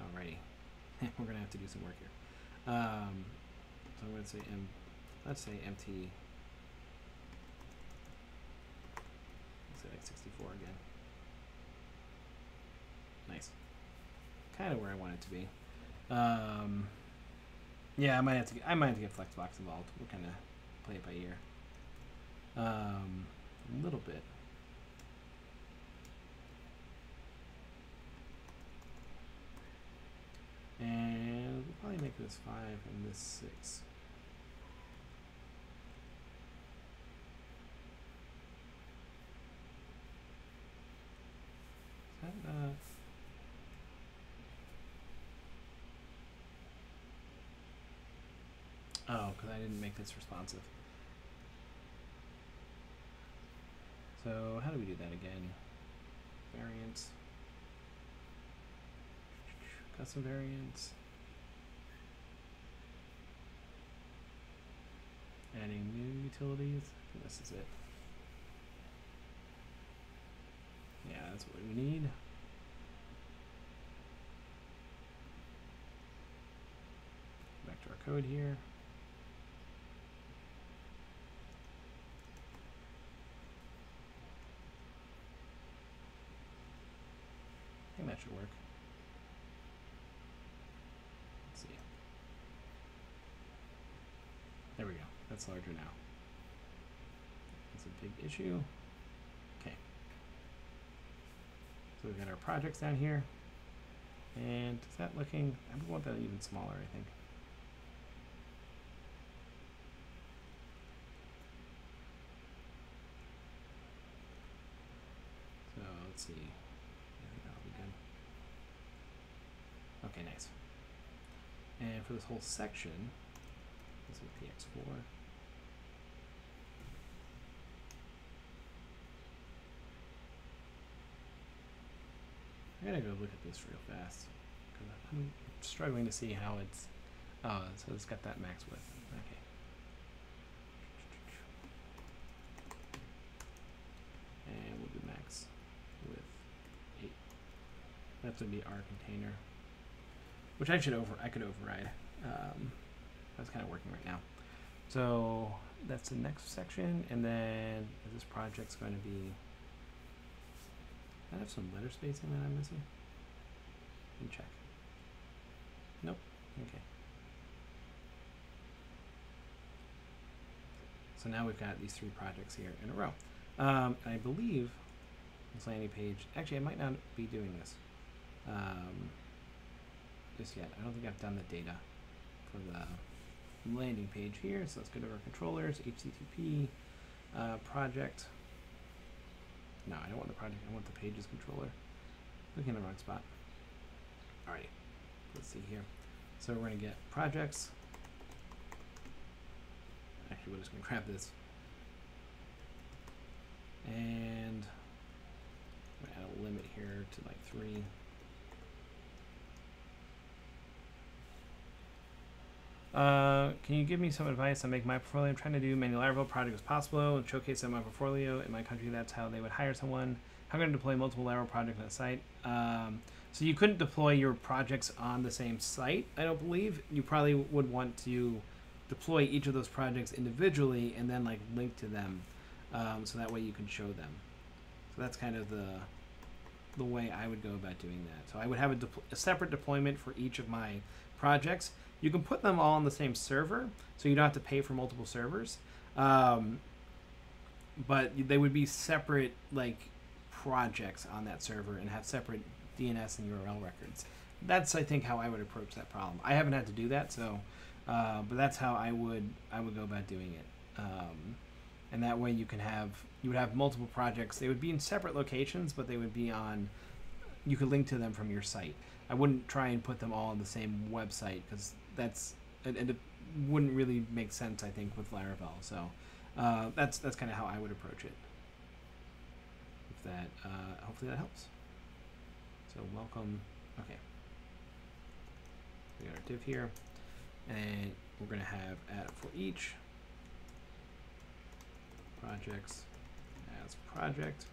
Alrighty, we're gonna have to do some work here. Um, so I'm going to say M, let's say MT, let's say like 64 again. Nice. Kind of where I want it to be. Um, yeah, I might have to. Get, I might have to get Flexbox involved. We'll kind of play it by ear. Um, a little bit. And we'll probably make this 5 and this 6. Is that not... Oh, because I didn't make this responsive. So how do we do that again? Variants. Custom variants. Adding new utilities. this is it. Yeah, that's what we need. Back to our code here. I think that should work. There we go. That's larger now. That's a big issue. Okay. So we've got our projects down here. And is that looking, I want that even smaller, I think. So let's see. That'll be good. Okay, nice. And for this whole section, this is PX4. I gotta go look at this real fast because I'm struggling to see how it's. Oh, so it's got that max width. Okay. And we'll do max with eight. That's gonna be our container, which I should over. I could override. Um, that's kind of working right now. So that's the next section, and then this project's going to be. I have some letter spacing that I'm missing. Let me check. Nope. Okay. So now we've got these three projects here in a row. Um, I believe this landing page, actually I might not be doing this um, just yet. I don't think I've done the data for the landing page here. So let's go to our controllers, HTTP, uh, project. No, I don't want the project, I want the pages controller. Looking in the wrong spot. Alrighty, let's see here. So we're gonna get projects. Actually, we're just gonna grab this. And I'm gonna add a limit here to like three. Uh, can you give me some advice on making my portfolio? I'm trying to do many Laravel projects as possible and showcase my portfolio. In my country, that's how they would hire someone. How can I deploy multiple Laravel projects on a site? Um, so you couldn't deploy your projects on the same site, I don't believe. You probably would want to deploy each of those projects individually and then like link to them, um, so that way you can show them. So that's kind of the the way I would go about doing that. So I would have a, a separate deployment for each of my projects. You can put them all on the same server, so you don't have to pay for multiple servers. Um, but they would be separate like projects on that server and have separate DNS and URL records. That's I think how I would approach that problem. I haven't had to do that, so uh, but that's how I would I would go about doing it. Um, and that way you can have you would have multiple projects. They would be in separate locations, but they would be on. You could link to them from your site. I wouldn't try and put them all on the same website because that's and, and it wouldn't really make sense. I think with Laravel. So uh, that's that's kind of how I would approach it. If that uh, hopefully that helps. So welcome. Okay. We got our div here, and we're gonna have add for each projects as project.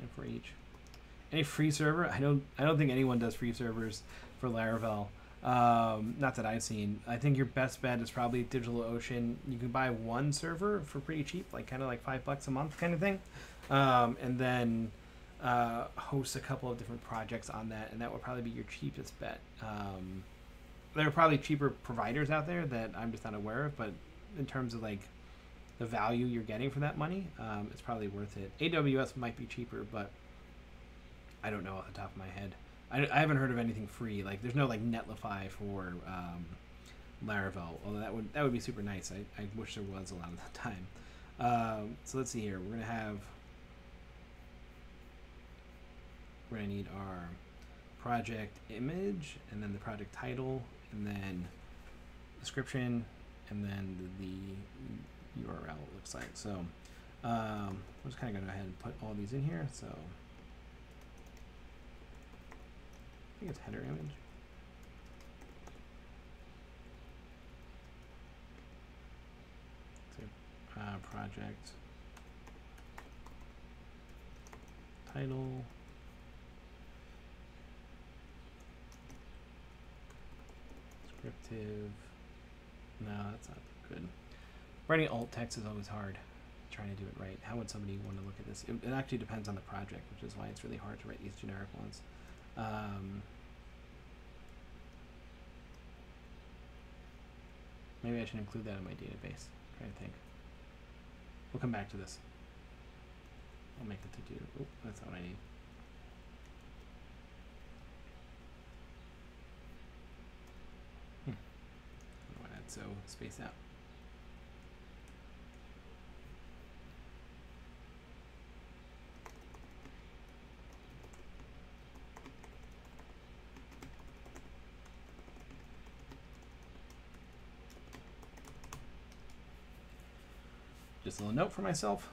And for each. Any free server? I don't I don't think anyone does free servers for Laravel. Um, not that I've seen. I think your best bet is probably DigitalOcean. You can buy one server for pretty cheap, like kind of like five bucks a month kind of thing, um, and then uh, host a couple of different projects on that, and that would probably be your cheapest bet. Um, there are probably cheaper providers out there that I'm just not aware of, but in terms of like the value you're getting for that money, um, it's probably worth it. AWS might be cheaper, but I don't know off the top of my head. I, I haven't heard of anything free. Like there's no like Netlify for um, Laravel, although that would that would be super nice. I, I wish there was a lot of the time. Um, so let's see here. We're gonna have we're gonna need our project image and then the project title and then description and then the, the URL it looks like. So um, I'm just kind of to go ahead and put all these in here. So I think it's header image. Uh, project title. Descriptive. No, that's not good. Writing alt text is always hard. Trying to do it right. How would somebody want to look at this? It, it actually depends on the project, which is why it's really hard to write these generic ones. Um, maybe I should include that in my database. I'm trying to think. We'll come back to this. I'll make it to do. Oh, that's not what I need. Hmm. So space out. Just a little note for myself.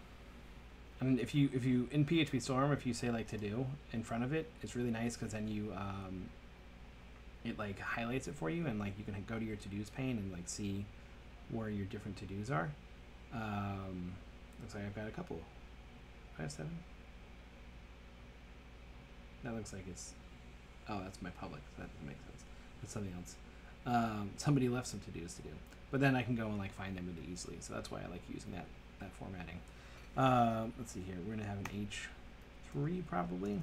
And if you if you in PhpStorm, if you say like to do in front of it, it's really nice because then you um, it like highlights it for you, and like you can go to your to dos pane and like see where your different to dos are. Um, looks like I've got a couple. Five seven. That looks like it's. Oh, that's my public. So That doesn't make sense. That's something else. Um, somebody left some to dos to do, but then I can go and like find them really easily. So that's why I like using that that formatting. Um, let's see here. We're gonna have an H three probably.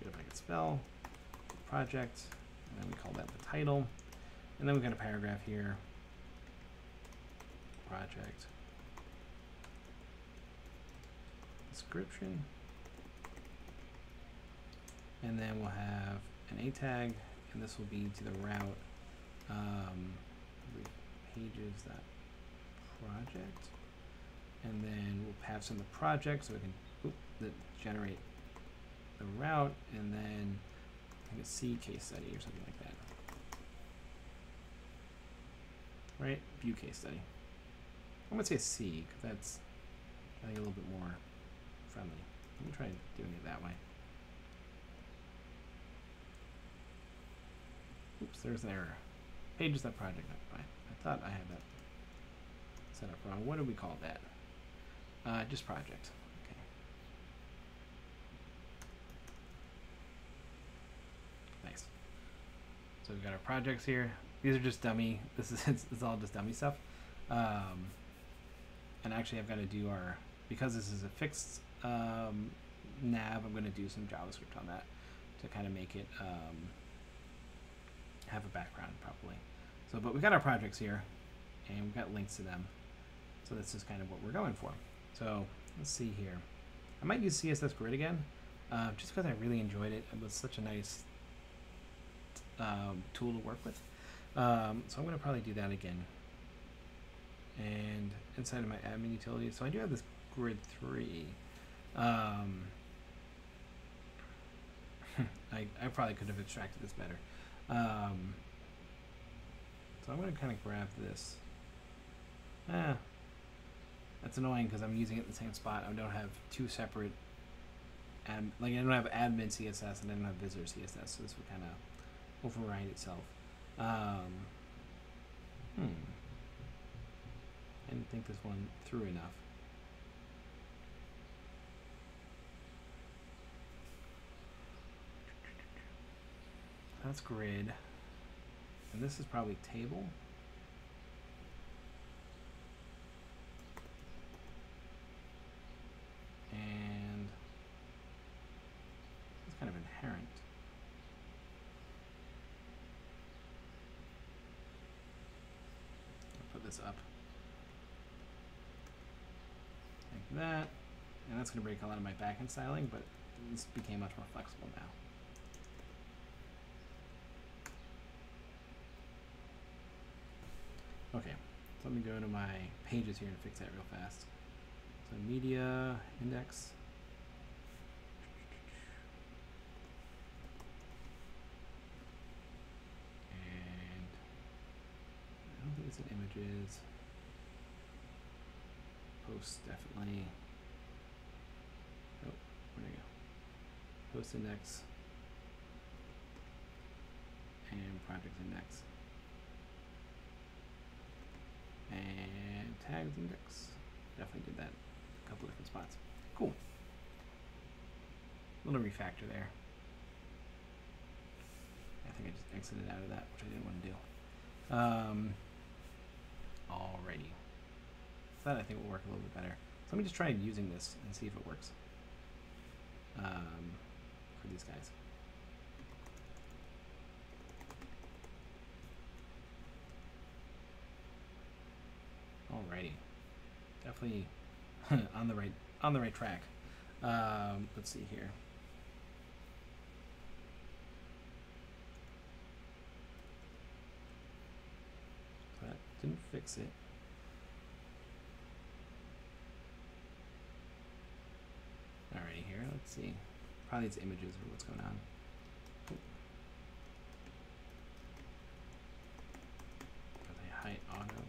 If I could spell project, and then we call that the title, and then we've got a paragraph here. Project description. And then we'll have an A tag, and this will be to the route um, pages that project. And then we'll pass in the project so we can oop, the, generate the route, and then like a C case study or something like that. Right? View case study. I'm gonna say C because that's I think a little bit more friendly. Let me try doing it that way. Oops, there's an error. Pages that project. I, I thought I had that set up wrong. What do we call that? Uh, just project. Okay. Nice. So we've got our projects here. These are just dummy. This is it's, it's all just dummy stuff. Um, and actually, I've got to do our because this is a fixed um, nav. I'm going to do some JavaScript on that to kind of make it um, have a background properly. So, but we've got our projects here, and we've got links to them. So this is kind of what we're going for. So let's see here. I might use CSS Grid again, uh, just because I really enjoyed it. It was such a nice um, tool to work with. Um, so I'm going to probably do that again. And inside of my admin utilities, so I do have this Grid 3. Um, I, I probably could have extracted this better. Um, so I'm going to kind of grab this. Ah, that's annoying because I'm using it in the same spot. I don't have two separate, like I don't have admin CSS and I don't have visitor CSS, so this would kind of override itself. Um, hmm. I didn't think this one through enough. That's grid. And this is probably table. And it's kind of inherent. I'll put this up like that. And that's going to break a lot of my backend styling, but this became much more flexible now. Okay, so let me go to my pages here and fix that real fast. So media index. And I don't think it's images. Post definitely. Oh, where do go? Post index and project index and tags index. Definitely did that a couple different spots. Cool. Little refactor there. I think I just exited out of that, which I didn't want to do. Um, alrighty. So that I think will work a little bit better. So let me just try using this and see if it works um, for these guys. Alrighty, definitely on the right on the right track. Um, let's see here. That didn't fix it. Alrighty, here. Let's see. Probably it's images or what's going on. Are they height auto?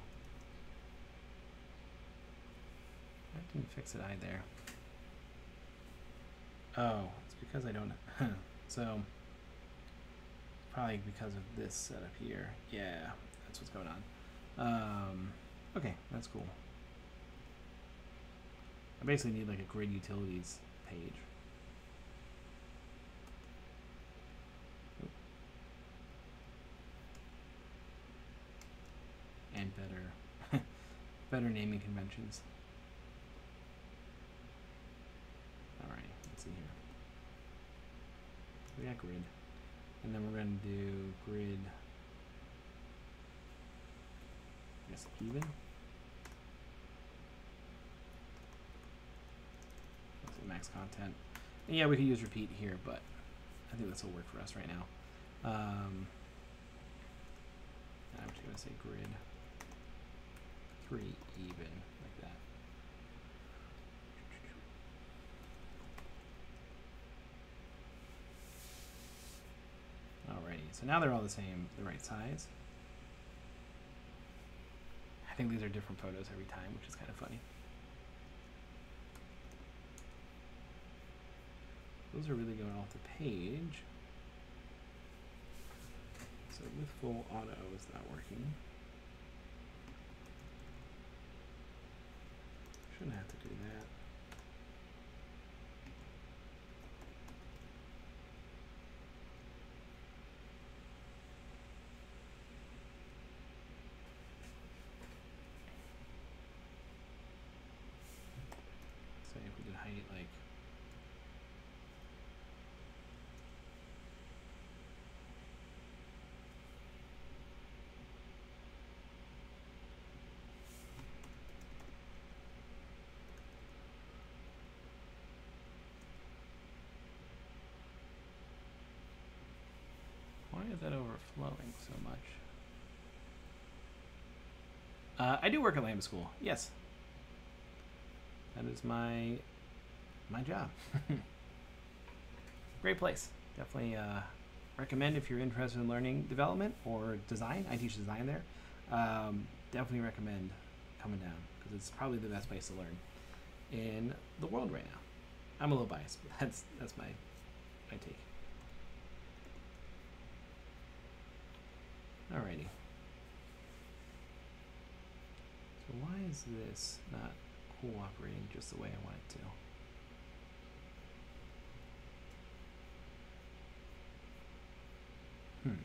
Fix it I there. Oh, it's because I don't. know. so probably because of this setup here. Yeah, that's what's going on. Um, okay, that's cool. I basically need like a grid utilities page. And better, better naming conventions. All right, let's see here. We grid, and then we're going to do grid. Guess even. Max content. And yeah, we could use repeat here, but I think this will work for us right now. Um, I'm just gonna say grid three even like that. Alrighty, so now they're all the same, the right size. I think these are different photos every time, which is kind of funny. Those are really going off the page. So with full auto is not working. Shouldn't have to do that. Say if we did height like Why is that overflowing so much? Uh, I do work at Lambda School. Yes, that is my my job. Great place. Definitely uh, recommend if you're interested in learning development or design. I teach design there. Um, definitely recommend coming down because it's probably the best place to learn in the world right now. I'm a little biased, but that's that's my my take. Alrighty. So why is this not cooperating just the way I want it to? Hmm.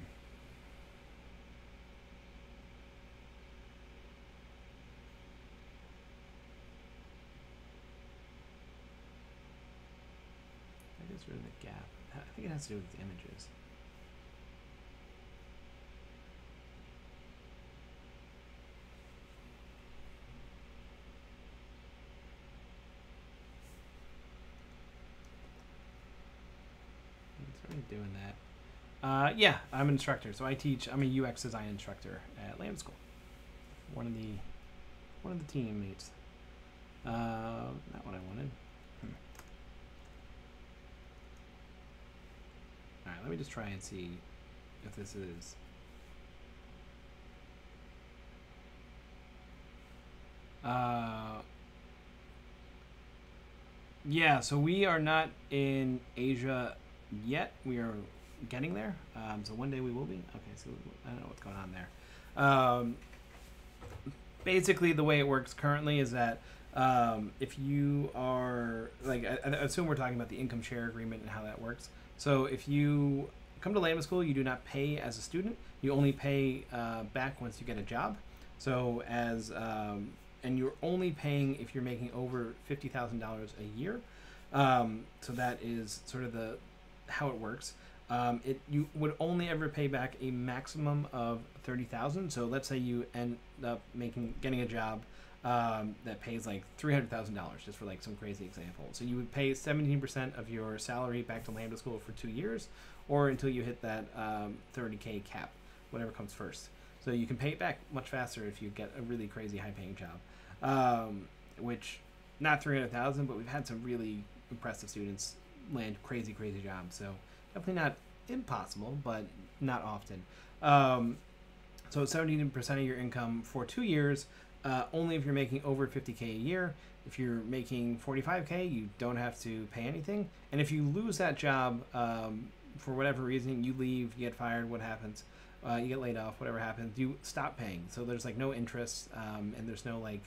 I guess rid of the gap. I think it has to do with the images. Already doing that. Uh, yeah, I'm an instructor, so I teach. I'm a UX design instructor at Lambda School. One of the one of the teammates. Uh, not what I wanted. Hmm. All right, let me just try and see if this is. Uh, yeah, so we are not in Asia yet. We are getting there. Um, so one day we will be. Okay, so I don't know what's going on there. Um, basically, the way it works currently is that um, if you are like, I, I assume we're talking about the income share agreement and how that works. So if you come to Lambda School, you do not pay as a student. You only pay uh, back once you get a job. So as um, and you're only paying if you're making over fifty thousand dollars a year. Um, so that is sort of the how it works. Um, it you would only ever pay back a maximum of thirty thousand. So let's say you end up making getting a job um, that pays like three hundred thousand dollars, just for like some crazy example. So you would pay seventeen percent of your salary back to Lambda School for two years, or until you hit that um, thirty k cap, whatever comes first. So you can pay it back much faster if you get a really crazy high paying job, um, which not three hundred thousand, but we've had some really impressive students land crazy crazy jobs. So definitely not impossible, but not often. Um, so 17% of your income for two years, uh, only if you're making over 50k a year. if you're making 45k, you don't have to pay anything. And if you lose that job um, for whatever reason, you leave, you get fired, what happens? Uh, you get laid off, whatever happens, you stop paying. So there's like no interest, um, and there's no like,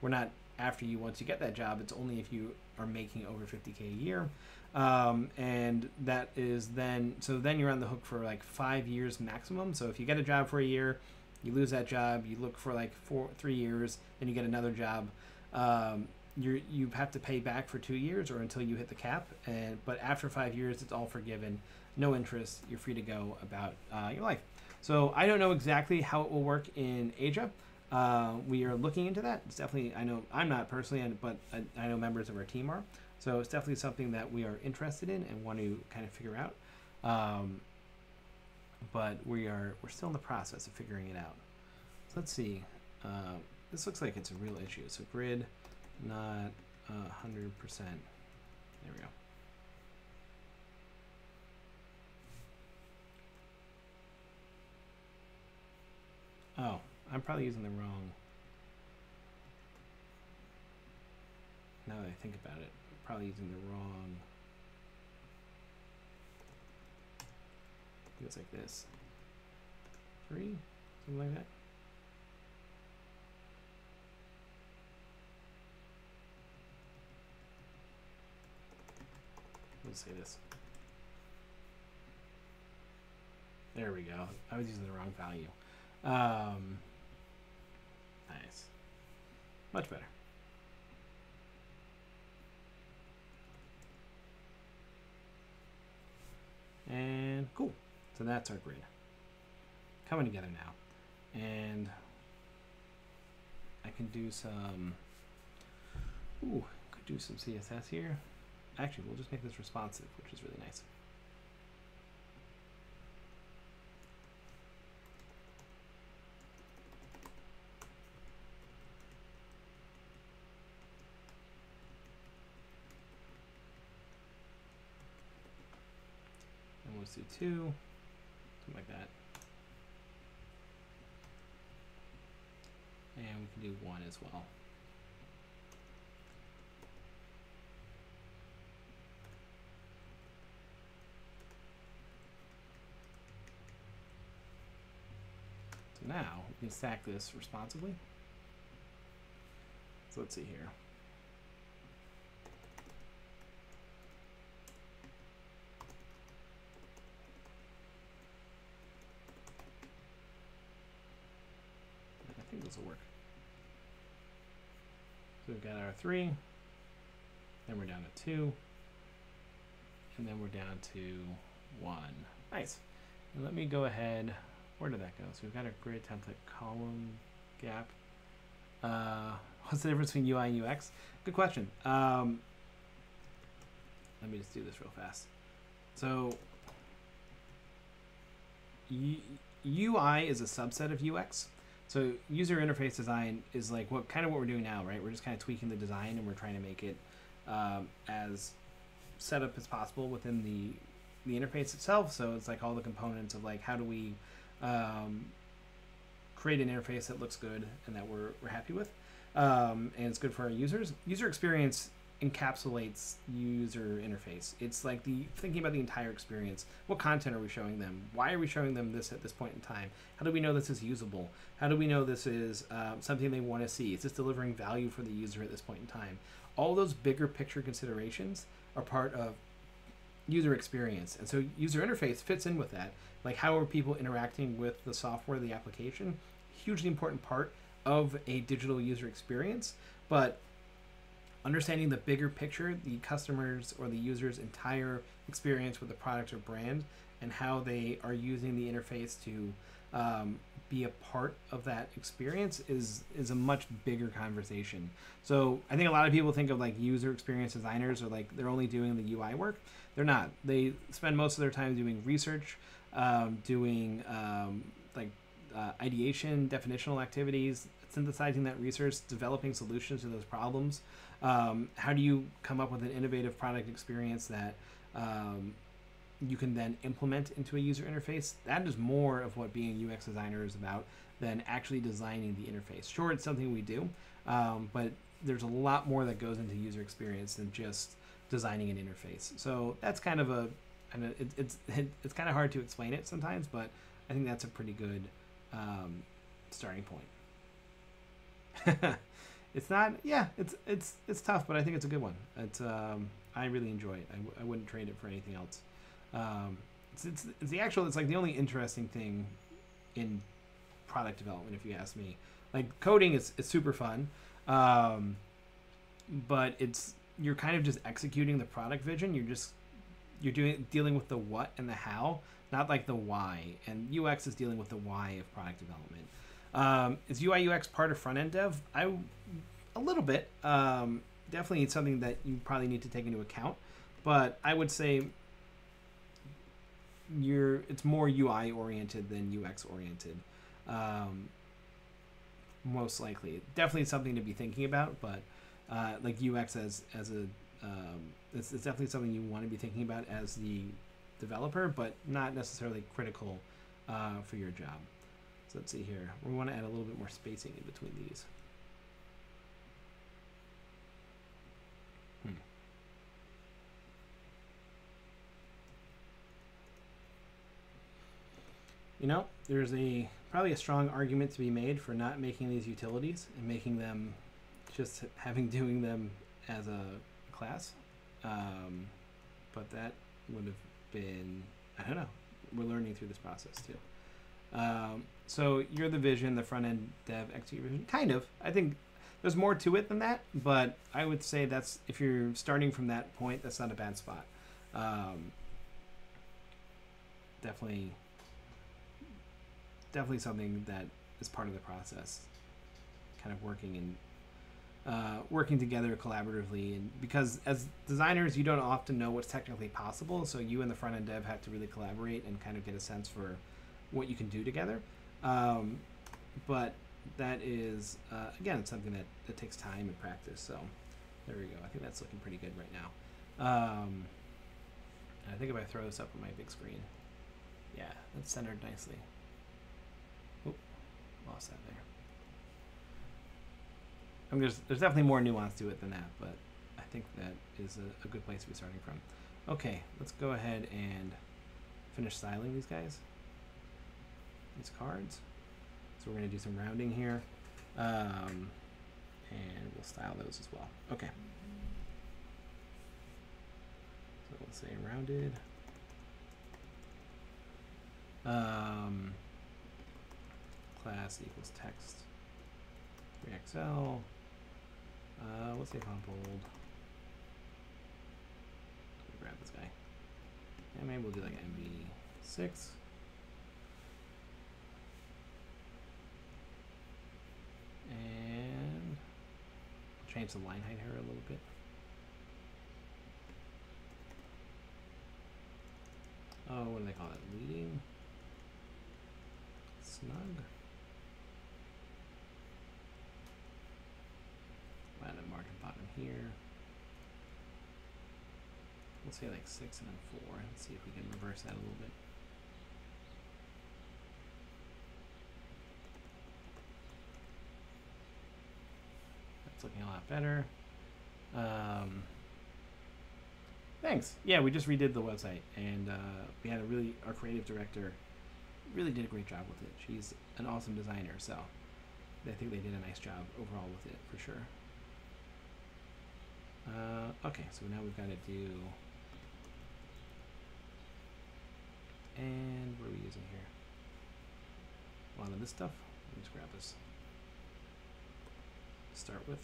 we're not after you once you get that job. It's only if you are making over 50k a year, um, and that is then so then you're on the hook for like five years maximum. So if you get a job for a year, you lose that job, you look for like four, three years, then you get another job. Um, you you have to pay back for two years or until you hit the cap, and but after five years, it's all forgiven, no interest. You're free to go about uh, your life. So I don't know exactly how it will work in Asia. Uh, we are looking into that. It's definitely I know I'm not personally, but I, I know members of our team are. So it's definitely something that we are interested in and want to kind of figure out. Um, but we are we're still in the process of figuring it out. So let's see. Uh, this looks like it's a real issue. So grid, not hundred percent. There we go. Oh, I'm probably using the wrong. Now that I think about it, probably using the wrong. It goes like this. Three, something like that. Let's say this. There we go. I was using the wrong value. Um, nice. Much better. And cool. So that's our grid. Coming together now. And I can do some, ooh, could do some CSS here. Actually, we'll just make this responsive, which is really nice. And let's do two, something like that. And we can do one as well. So now we can stack this responsibly. So let's see here. I think this will work. So we've got our three, then we're down to two, and then we're down to one. Nice. And let me go ahead where did that go? So we've got a grid template column gap. Uh, what's the difference between UI and UX? Good question. Um, let me just do this real fast. So U UI is a subset of UX. So user interface design is like what kind of what we're doing now, right? We're just kind of tweaking the design and we're trying to make it um, as set up as possible within the the interface itself. So it's like all the components of like how do we um, create an interface that looks good and that we're, we're happy with um, and it's good for our users user experience encapsulates user interface. It's like the thinking about the entire experience. What content are we showing them? Why are we showing them this at this point in time? How do we know this is usable? How do we know this is um, something they want to see? Is this delivering value for the user at this point in time? All those bigger picture considerations are part of user experience. And so user interface fits in with that. Like how are people interacting with the software the application? Hugely important part of a digital user experience. But understanding the bigger picture the customers or the user's entire experience with the product or brand and how they are using the interface to um, be a part of that experience is is a much bigger conversation. So I think a lot of people think of like user experience designers or like they're only doing the UI work. They're not. They spend most of their time doing research, um, doing um, like uh, ideation, definitional activities, synthesizing that research, developing solutions to those problems. Um, how do you come up with an innovative product experience that um, you can then implement into a user interface? That is more of what being a UX designer is about than actually designing the interface. Sure, it's something we do, um, but there's a lot more that goes into user experience than just designing an interface. So that's kind of a, and it, it's it, it's kind of hard to explain it sometimes, but I think that's a pretty good um, starting point. it's not, yeah, it's it's it's tough, but I think it's a good one. It's um, I really enjoy it. I w- I wouldn't trade it for anything else. Um, it's, it's it's the actual. It's like the only interesting thing in product development, if you ask me. Like coding is, is super fun, um, but it's you're kind of just executing the product vision. You're just you're doing dealing with the what and the how, not like the why. And UX is dealing with the why of product development. Um, is UI UX part of front end dev? I a little bit. Um, definitely it's something that you probably need to take into account. But I would say you're it's more UI oriented than UX oriented. Um, most likely, definitely something to be thinking about. But uh, like UX as as a um, it's, it's definitely something you want to be thinking about as the developer, but not necessarily critical uh, for your job. So let's see here. We want to add a little bit more spacing in between these. Hmm. You know, there's a probably a strong argument to be made for not making these utilities and making them just having doing them as a class. Um, but that would have been I don't know. We're learning through this process too. Um, so you're the vision, the front end dev, vision. Kind of. I think there's more to it than that, but I would say that's if you're starting from that point, that's not a bad spot. Um, definitely, definitely something that is part of the process. Kind of working in uh, working together collaboratively and because as designers you don't often know what's technically possible so you and the front end dev have to really collaborate and kind of get a sense for what you can do together um, but that is uh, again something that, that takes time and practice so there we go i think that's looking pretty good right now um, i think if i throw this up on my big screen yeah that's centered nicely Oop, lost that there I mean, there's there's definitely more nuance to it than that, but I think that is a, a good place to be starting from. Okay, let's go ahead and finish styling these guys. These cards. So we're going to do some rounding here. Um, and we'll style those as well. Okay. So let's say rounded. Um, class equals text. 3XL. Uh, let's say font bold. Grab this guy. And maybe we'll do like MB6. And change the line height here a little bit. Oh, what do they call it? Leading? Snug? add a margin bottom here. We'll say like six and then four and see if we can reverse that a little bit. That's looking a lot better. Um, thanks. Yeah, we just redid the website and uh, we had a really, our creative director really did a great job with it. She's an awesome designer, so I think they did a nice job overall with it for sure. Uh, okay, so now we've got to do. And what are we using here? A lot of this stuff. Let me just grab this. Start with.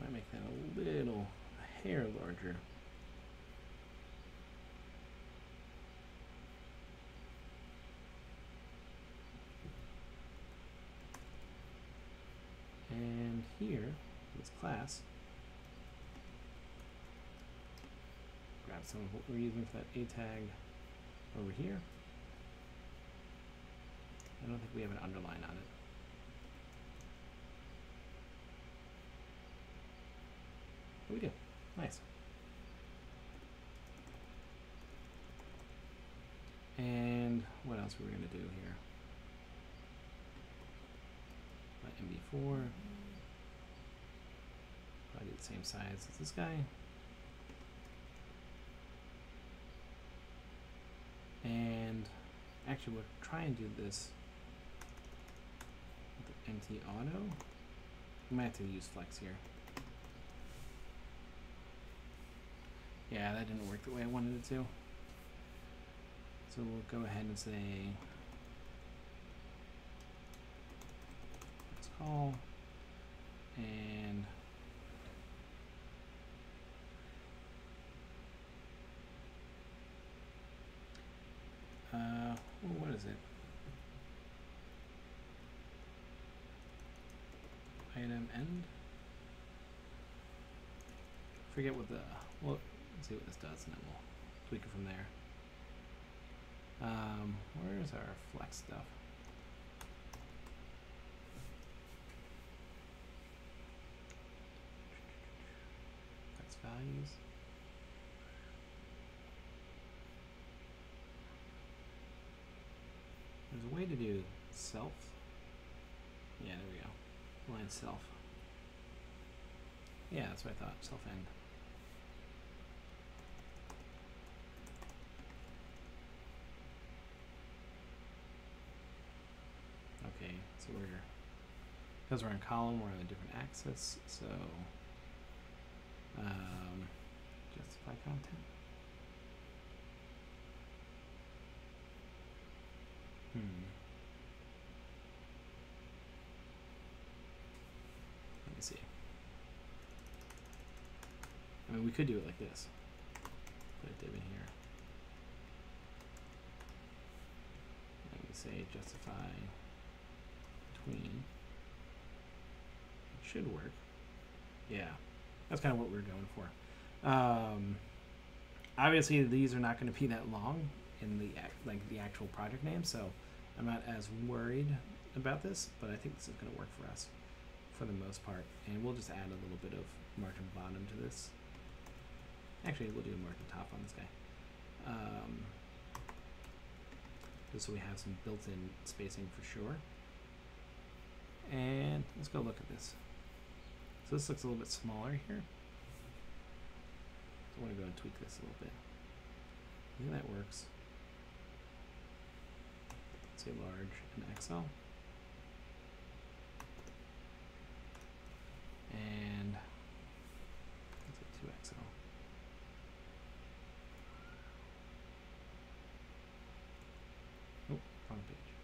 Might make that a little a hair larger. And here, this class, grab some of what we're using for that A tag over here. I don't think we have an underline on it. Oh, we do. Nice. And what else were we gonna do here? Let MB4. Probably the same size as this guy. And actually, we'll try and do this with MT Auto. We might have to use Flex here. Yeah, that didn't work the way I wanted it to. So we'll go ahead and say let's call and uh what is it? Item end. Forget what the well let's see what this does and then we'll tweak it from there. Um, where's our flex stuff? Flex values. There's a way to self. Yeah, there we go. Line self. Yeah, that's what I thought. Self end. Okay, so we're because we're in column, we're on a different axis, so um, justify content. Hmm. Me see. I mean, we could do it like this. Put a div in here. And we say justify between. It should work. Yeah, that's kind of what we are going for. Um, obviously, these are not going to be that long in the like the actual project name, so I'm not as worried about this. But I think this is going to work for us for the most part, and we'll just add a little bit of margin bottom to this. Actually, we'll do a margin top on this guy. Um, just so we have some built-in spacing for sure. And let's go look at this. So this looks a little bit smaller here. So I want to go and tweak this a little bit. I think that works. Let's Say large and XL. And let's say 2XL. Oh, wrong page.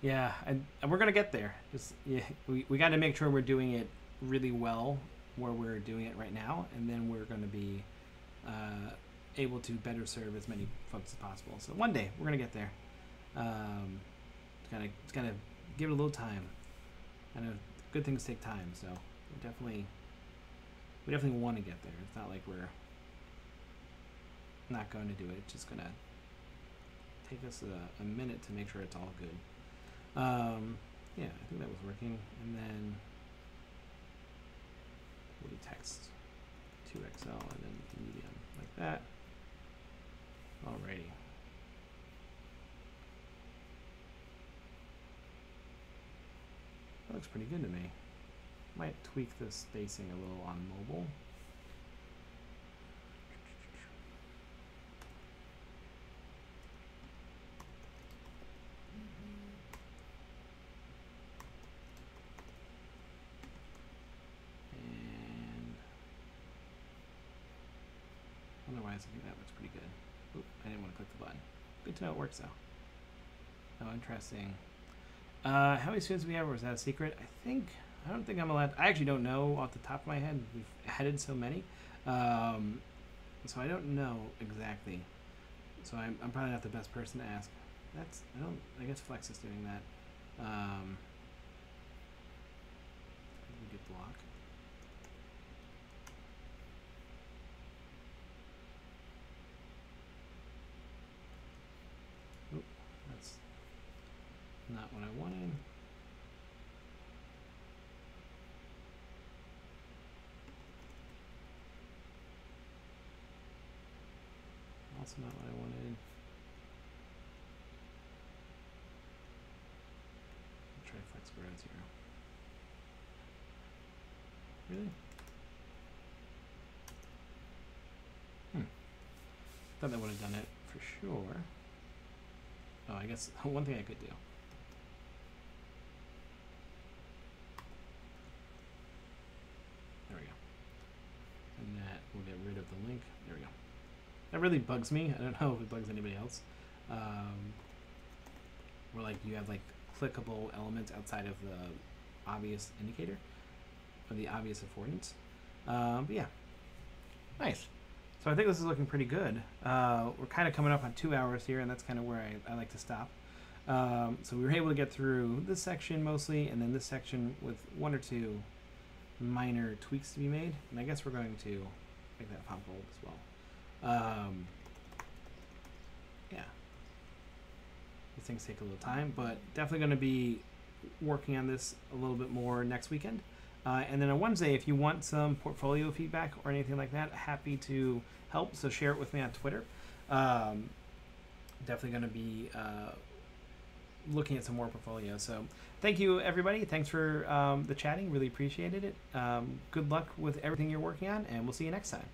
Yeah, and, and we're gonna get there. Just yeah, we we got to make sure we're doing it really well where we're doing it right now, and then we're gonna be uh, able to better serve as many folks as possible. So one day we're gonna get there. Um, it's gotta give it a little time. I know good things take time, so we definitely we definitely want to get there. It's not like we're not going to do it. It's just gonna take us a, a minute to make sure it's all good. Um, yeah, I think that was working. And then do text 2XL and then medium like that. Alrighty. That looks pretty good to me. Might tweak the spacing a little on mobile. And otherwise, I think that looks pretty good. Oop, I didn't want to click the button. Good to know it works though. Oh, interesting. Uh, how many students we have, or is that a secret? I think I don't think I'm allowed. I actually don't know off the top of my head. We've added so many, um, so I don't know exactly. So I'm, I'm probably not the best person to ask. That's I don't. I guess Flex is doing that. Um, get block. Oop, that's not what I wanted. That's not what I wanted. Try flex square root zero. Really? Hmm. Thought that would have done it for sure. Oh, I guess one thing I could do. There we go. And that will get rid of the link. There we go. That really bugs me. I don't know if it bugs anybody else. Um, where like you have like clickable elements outside of the obvious indicator or the obvious affordance. Um, but yeah, nice. So I think this is looking pretty good. Uh, we're kind of coming up on two hours here, and that's kind of where I, I like to stop. Um, so we were able to get through this section mostly, and then this section with one or two minor tweaks to be made. And I guess we're going to make that pop gold as well. Um, yeah. These things take a little time, but definitely going to be working on this a little bit more next weekend. Uh, and then on Wednesday, if you want some portfolio feedback or anything like that, happy to help. So share it with me on Twitter. Um, definitely going to be uh, looking at some more portfolio. So thank you, everybody. Thanks for um, the chatting. Really appreciated it. Um, good luck with everything you're working on, and we'll see you next time.